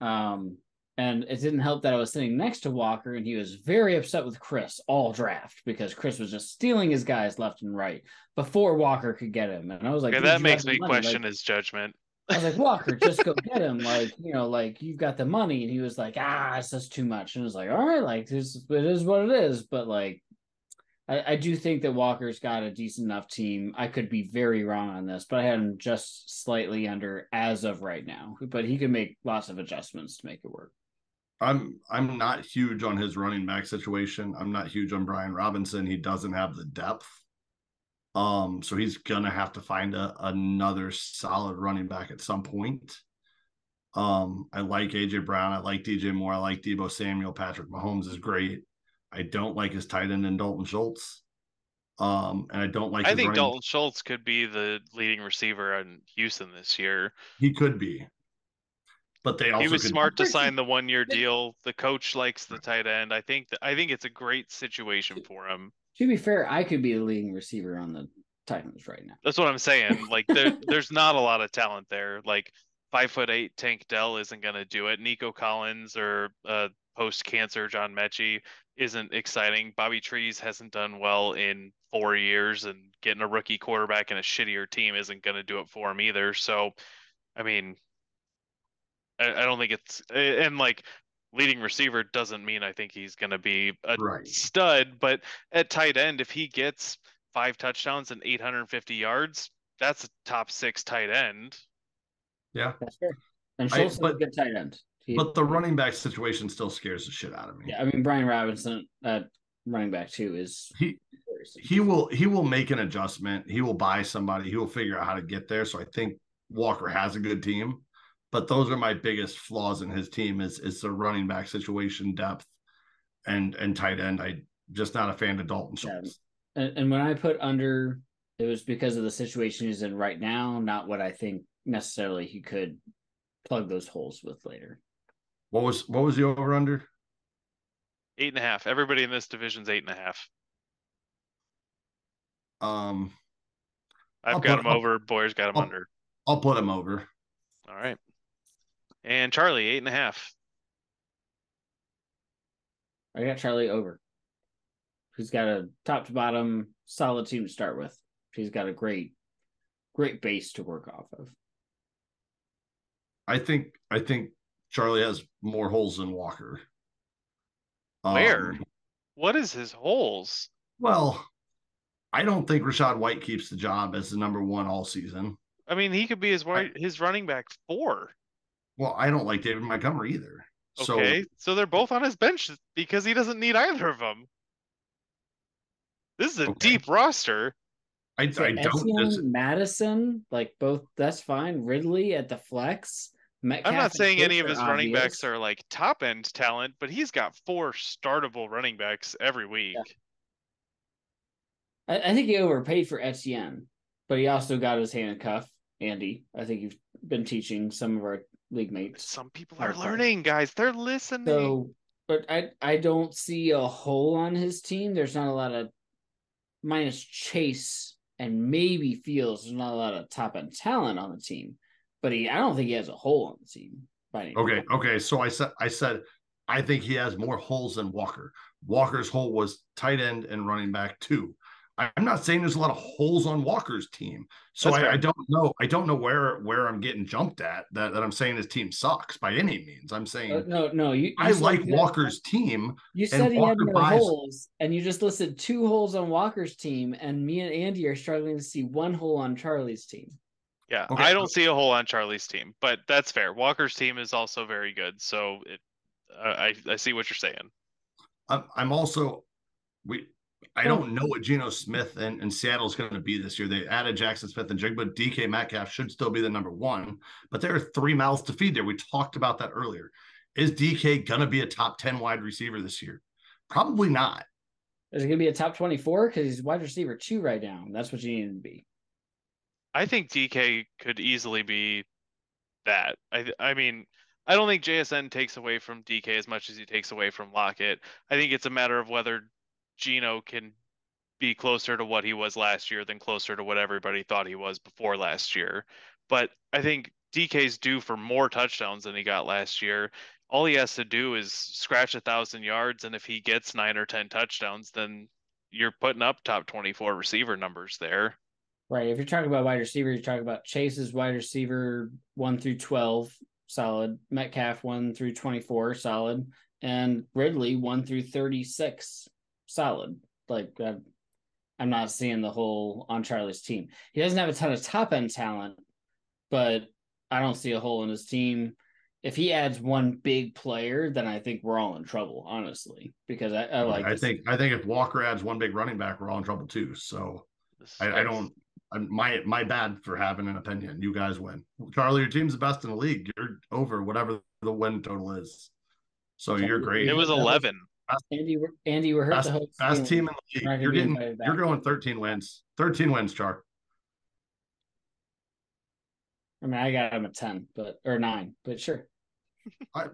Um, and it didn't help that I was sitting next to Walker and he was very upset with Chris all draft because Chris was just stealing his guys left and right before Walker could get him. And I was like, "Dude, that makes me money." question Like, his judgment. I was like, Walker, just go get him. Like, you know, like you've got the money. And he was like, ah, it's just too much. And I was like, all right, like this it is what it is. But like I, I do think that Walker's got a decent enough team. I could be very wrong on this, but I had him just slightly under as of right now. But he could make lots of adjustments to make it work. I'm I'm not huge on his running back situation. I'm not huge on Brian Robinson. He doesn't have the depth. Um, so he's gonna have to find a, another solid running back at some point. Um, I like AJ Brown, I like DJ Moore, I like Deebo Samuel, Patrick Mahomes is great. I don't like his tight end and Dalton Schultz. Um, and I don't like I his think running- Dalton Schultz could be the leading receiver in Houston this year. he could be. But they also he was could, smart to sign the one year deal. The coach likes the tight end. I think th- I think it's a great situation for him. To be fair, I could be the leading receiver on the Titans right now. That's what I'm saying. Like there, there's not a lot of talent there. Like five foot eight Tank Dell isn't gonna do it. Nico Collins or uh, post cancer John Metchie isn't exciting. Bobby Trees hasn't done well in four years, and getting a rookie quarterback and a shittier team isn't gonna do it for him either. So, I mean, I, I don't think it's and like leading receiver doesn't mean I think he's gonna be a Right. stud, but at tight end, if he gets five touchdowns and 850 yards, that's a top six tight end. yeah. That's fair. And Schultz is a but- good tight end. He- But the running back situation still scares the shit out of me. yeah, I mean Brian Robinson at running back too is He he will he will make an adjustment. He will buy somebody. He will figure out how to get there. So I think Walker has a good team, but those are my biggest flaws in his team is is the running back situation depth and and tight end. I just not a fan of Dalton Yeah. Schultz. and, and when I put under, it was because of the situation he's in right now, not what I think necessarily he could plug those holes with later. What was what was the over under? Eight and a half. Everybody in this division's eight and a half. Um, I've I'll got him over. Boyer's got him I'll- under. I'll put him over. All right. And Charlie, eight and a half. I got Charlie over. He's got a top to bottom solid team to start with. He's got a great, great base to work off of. I think I think Charlie has more holes than Walker. Where? Um, What is his holes? Well, I don't think Rachaad White keeps the job as the number one all season. I mean, he could be his wi- his running back four. Well, I don't like David Montgomery either. So Okay, so they're both on his bench because he doesn't need either of them. This is a Okay. deep roster. I, So I don't. Etienne, Mattison, like both, that's fine. Ridley at the flex. Metcalf I'm not saying any of his are running backs are like top end talent, but he's got four startable running backs every week. I, I think he overpaid for Etienne, but he also got his handcuff. Andy, I think you've been teaching some of our league mates. Some people are Okay. learning, guys. They're listening. So, but I I don't see a hole on his team. There's not a lot of minus Chase and maybe Fields. There's not a lot of top end talent on the team, but he I don't think he has a hole on the team. By any okay, means. okay. So I said I said I think he has more holes than Walker. Walker's hole was tight end and running back too. I- I'm not saying there's a lot of holes on Walker's team. So I. I don't know. I don't know where where I'm getting jumped at that, that I'm saying his team sucks by any means. I'm saying Uh, no, no. You, you I like he had- Walker's team. You said he Walker had more buys- holes, and you just listed two holes on Walker's team, and me and Andy are struggling to see one hole on Charlie's team. yeah, Okay. I don't see a hole on Charlie's team, but that's fair. Walker's team is also very good, so it, uh, I I see what you're saying. I'm, I'm also we. I don't know what Geno Smith and, and Seattle's going to be this year. They added Jaxon Smith-Njigba. DK Metcalf should still be the number one, but there are three mouths to feed there. We talked about that earlier. Is DK going to be a top 10 wide receiver this year? Probably not. Is it going to be a top 24? Because he's wide receiver two right now. That's what you need to be. I think DK could easily be that. I I mean, I don't think JSN takes away from DK as much as he takes away from Lockett. I think it's a matter of whether Geno can be closer to what he was last year than closer to what everybody thought he was before last year. But I think DK's due for more touchdowns than he got last year. All he has to do is scratch a thousand yards, and if he gets nine or ten touchdowns, then you're putting up top twenty-four receiver numbers there. Right. If you're talking about wide receiver, you're talking about Chase's wide receiver one through twelve, solid. Metcalf one through twenty-four, solid, and Ridley one through thirty-six, solid. Like uh, I'm not seeing the whole on Charlie's team. He doesn't have a ton of top end talent, but I don't see a hole in his team. If he adds one big player, then I think we're all in trouble, honestly. Because I, I like. I think I think if Walker adds one big running back, we're all in trouble too. So I, I, don't. I'm, my my bad for having an opinion. You guys win. Charlie, your team's the best in the league. You're over whatever the win total is. So you're great. It was eleven. Andy, Andy, we're hurt. Best, the best team in the league. You're getting. You're going 13 wins. 13 wins, Char. I mean, I got him at 10, but or nine, but sure. I,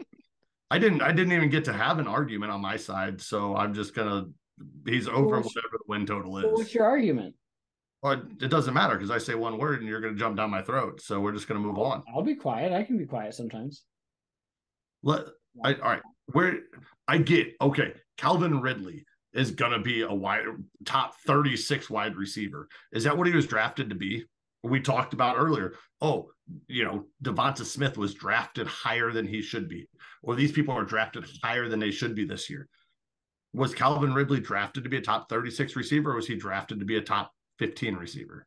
I didn't. I didn't even get to have an argument on my side, so I'm just gonna. He's over what's, whatever the win total is. What's your argument? Well, it doesn't matter because I say one word and you're going to jump down my throat. So we're just going to move on. I'll be quiet. I can be quiet sometimes. Let I, all right. Where I get okay. Calvin Ridley is going to be a wide top 36 wide receiver. Is that what he was drafted to be? We talked about earlier. Oh, you know, DeVonta Smith was drafted higher than he should be, or these people are drafted higher than they should be this year. Was Calvin Ridley drafted to be a top 36 receiver, or was he drafted to be a top 15 receiver?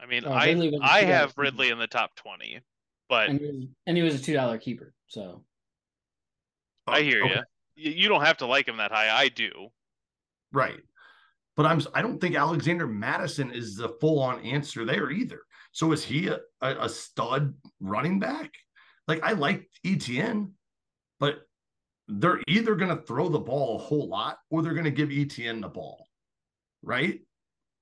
I mean, oh, I I have Ridley in the top 20, but and he was, and he was a two dollar keeper, so I hear okay. you. You don't have to like him that high. I do. Right. But I'm I don't think Alexander Mattison is the full on answer there either. So is he a, a, a stud running back? Like I like Etienne, but they're either going to throw the ball a whole lot or they're going to give Etienne the ball. Right?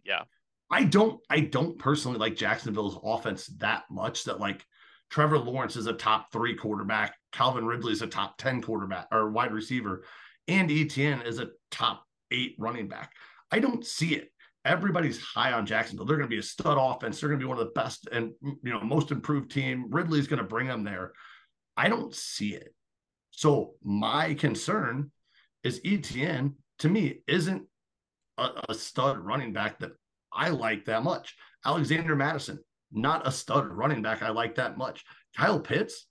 Yeah. I don't I don't personally like Jacksonville's offense that much that like Trevor Lawrence is a top three quarterback. Calvin Ridley is a top 10 quarterback or wide receiver. And Etienne is a top eight running back. I don't see it. Everybody's high on Jacksonville. They're going to be a stud offense. They're going to be one of the best and you know most improved team. Ridley's going to bring them there. I don't see it. So my concern is Etienne to me isn't a, a stud running back that I like that much. Alexander Mattison, not a stud running back I like that much. Kyle Pitts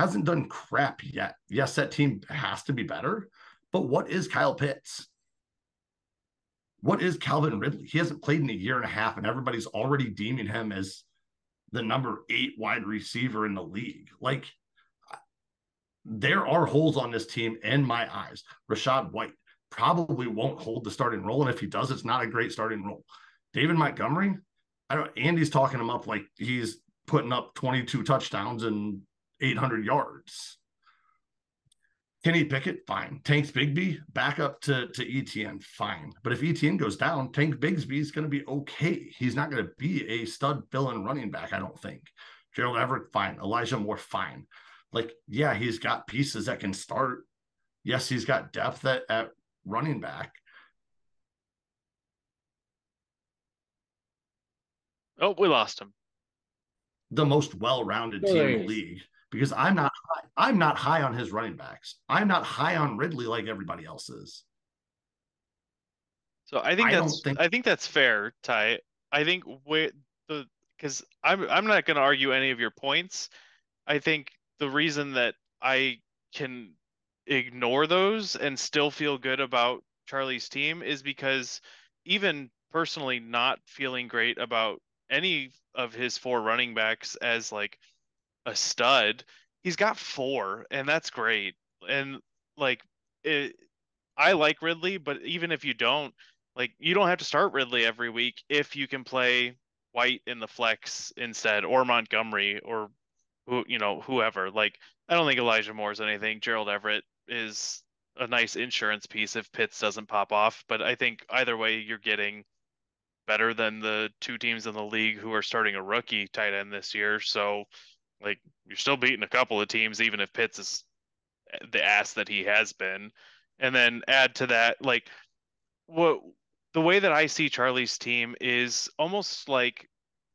hasn't done crap yet. Yes, that team has to be better, but what is Kyle Pitts? What is Calvin Ridley? He hasn't played in a year and a half, and everybody's already deeming him as the number eight wide receiver in the league. Like, there are holes on this team in my eyes. Rachaad White probably won't hold the starting role. And if he does, it's not a great starting role. David Montgomery, I don't. Andy's talking him up like he's putting up 22 touchdowns and 800 yards. Kenny Pickett, fine. Tanks Bigsby, back up to, to Etienne, fine. But if Etienne goes down, Tank Bigsby is going to be okay. He's not going to be a stud fill-in running back, I don't think. Gerald Everett, fine. Elijah Moore, fine. Like, yeah, he's got pieces that can start. Yes, he's got depth at, at running back. Oh, we lost him. The most well-rounded team in the league because I'm not high, I'm not high on his running backs. I'm not high on Ridley like everybody else is. So I think I that's think... I think that's fair, Ty. I think with the because I'm I'm not going to argue any of your points. I think the reason that I can ignore those and still feel good about Charlie's team is because even personally not feeling great about any of his four running backs as like a stud, he's got four, and that's great. And like it, I like Ridley, but even if you don't, like you don't have to start Ridley every week if you can play White in the flex instead, or Montgomery, or who you know whoever. Like I don't think Elijah Moore is anything. Gerald Everett is a nice insurance piece if Pitts doesn't pop off. But I think either way, you're getting better than the two teams in the league who are starting a rookie tight end this year. So Like you're still beating a couple of teams, even if Pitts is the ass that he has been. And then add to that, like what the way that I see Charlie's team is almost like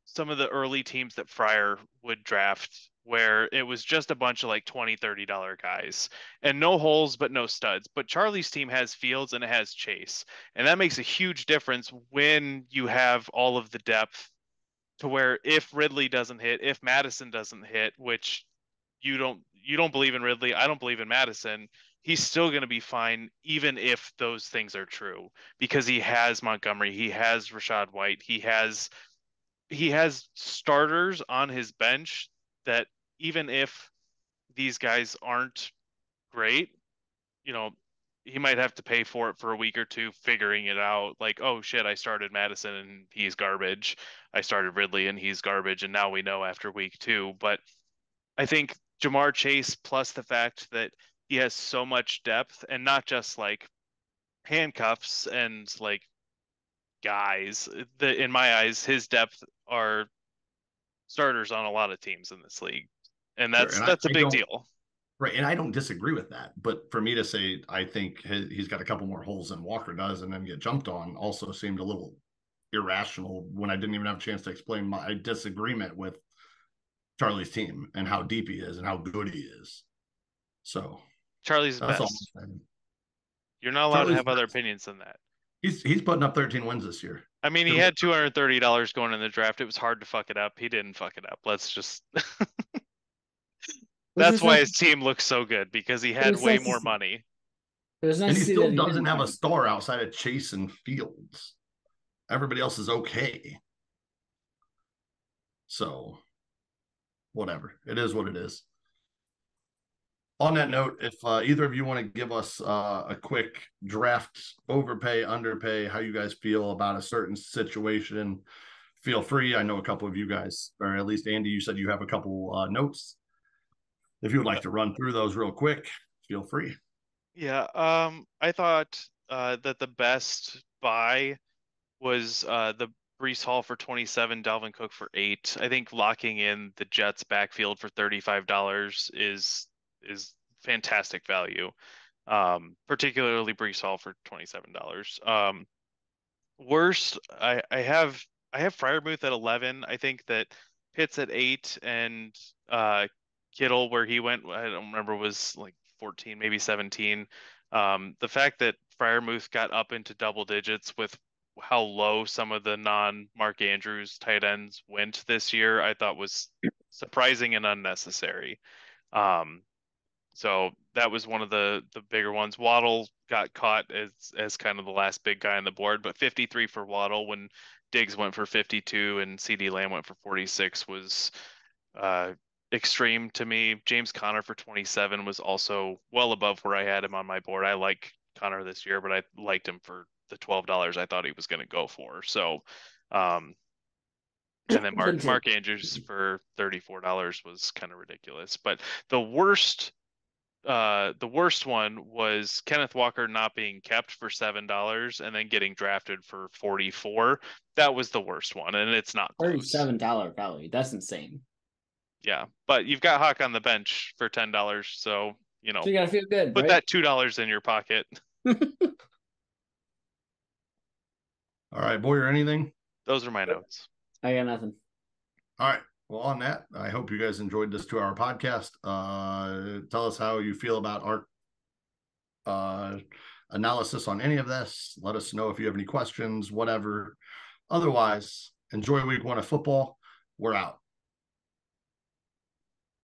some of the early teams that Fryer would draft where it was just a bunch of like 20 30 dollar guys. And no holes but no studs. But charlie's team has fields and it has chase. And that makes a huge difference when you have all of the depth to where if ridley doesn't hit if Mattison doesn't hit which you don't you don't believe in ridley i don't believe in Mattison, he's still going to be fine even if those things are true because he has montgomery he has Rachaad white he has he has starters on his bench that even if these guys aren't great, you know, he might have to pay for it for a week or two figuring it out. Like, oh shit, I started mattison and he's garbage. I started Ridley and he's garbage. And now we know after week two. But I think Ja'Marr Chase, plus the fact that he has so much depth and not just like handcuffs and like guys, the, in my eyes, his depth are starters on a lot of teams in this league and that's sure. and that's I, a big deal. Right, and I don't disagree with that. But for me to say I think he's got a couple more holes than Walker does, and then get jumped on, also seemed a little irrational when I didn't even have a chance to explain my disagreement with Charlie's team and how deep he is and how good he is. So Charlie's best. You're not allowed Charlie's to have best. other opinions than that. He's he's putting up 13 wins this year. I mean, he had two hundred thirty dollars going in the draft. It was hard to fuck it up. He didn't fuck it up. Let's just That's why his team looks so good because he had way more money. Nice and he still doesn't have a star outside of Chase and Fields. Everybody else is okay. So, whatever. It is what it is. On that note, if uh, either of you want to give us uh, a quick draft overpay, underpay, how you guys feel about a certain situation, feel free. I know a couple of you guys, or at least Andy, you said you have a couple uh, notes if you would like to run through those real quick, feel free. Yeah, um, I thought uh, that the best buy was uh, the Breece Hall for 27, Dalvin Cook for eight. I think locking in the Jets backfield for $35 is is fantastic value. Um, particularly Breece Hall for $27. Um, worst, I, I have I have Freiermuth at 11. I think that Pitts at eight and uh, Kittle where he went, I don't remember, was like 14, maybe 17. Um, the fact that Freiermuth got up into double digits with how low some of the non Mark Andrews tight ends went this year, I thought was surprising and unnecessary. Um, so that was one of the the bigger ones. Waddle got caught as as kind of the last big guy on the board, but 53 for Waddle when Diggs went for 52 and CeeDee Lamb went for 46 was uh, extreme to me. James Conner for 27 was also well above where I had him on my board. I like Conner this year, but I liked him for the $12 I thought he was going to go for. So, um, and then Mark Mark Andrews for $34 was kind of ridiculous. But the worst uh, the worst one was Kenneth Walker not being kept for seven dollars and then getting drafted for forty four. That was the worst one, and it's not thirty seven dollar value. That's insane yeah, but you've got Hawk on the bench for ten dollars, so you know so you gotta feel good. Put right? that two dollars in your pocket. All right, Boyer, anything? Those are my notes. I got nothing. All right. Well, on that, I hope you guys enjoyed this two hour podcast. Uh, tell us how you feel about our uh, analysis on any of this. Let us know if you have any questions, whatever. Otherwise, enjoy week one of football. We're out.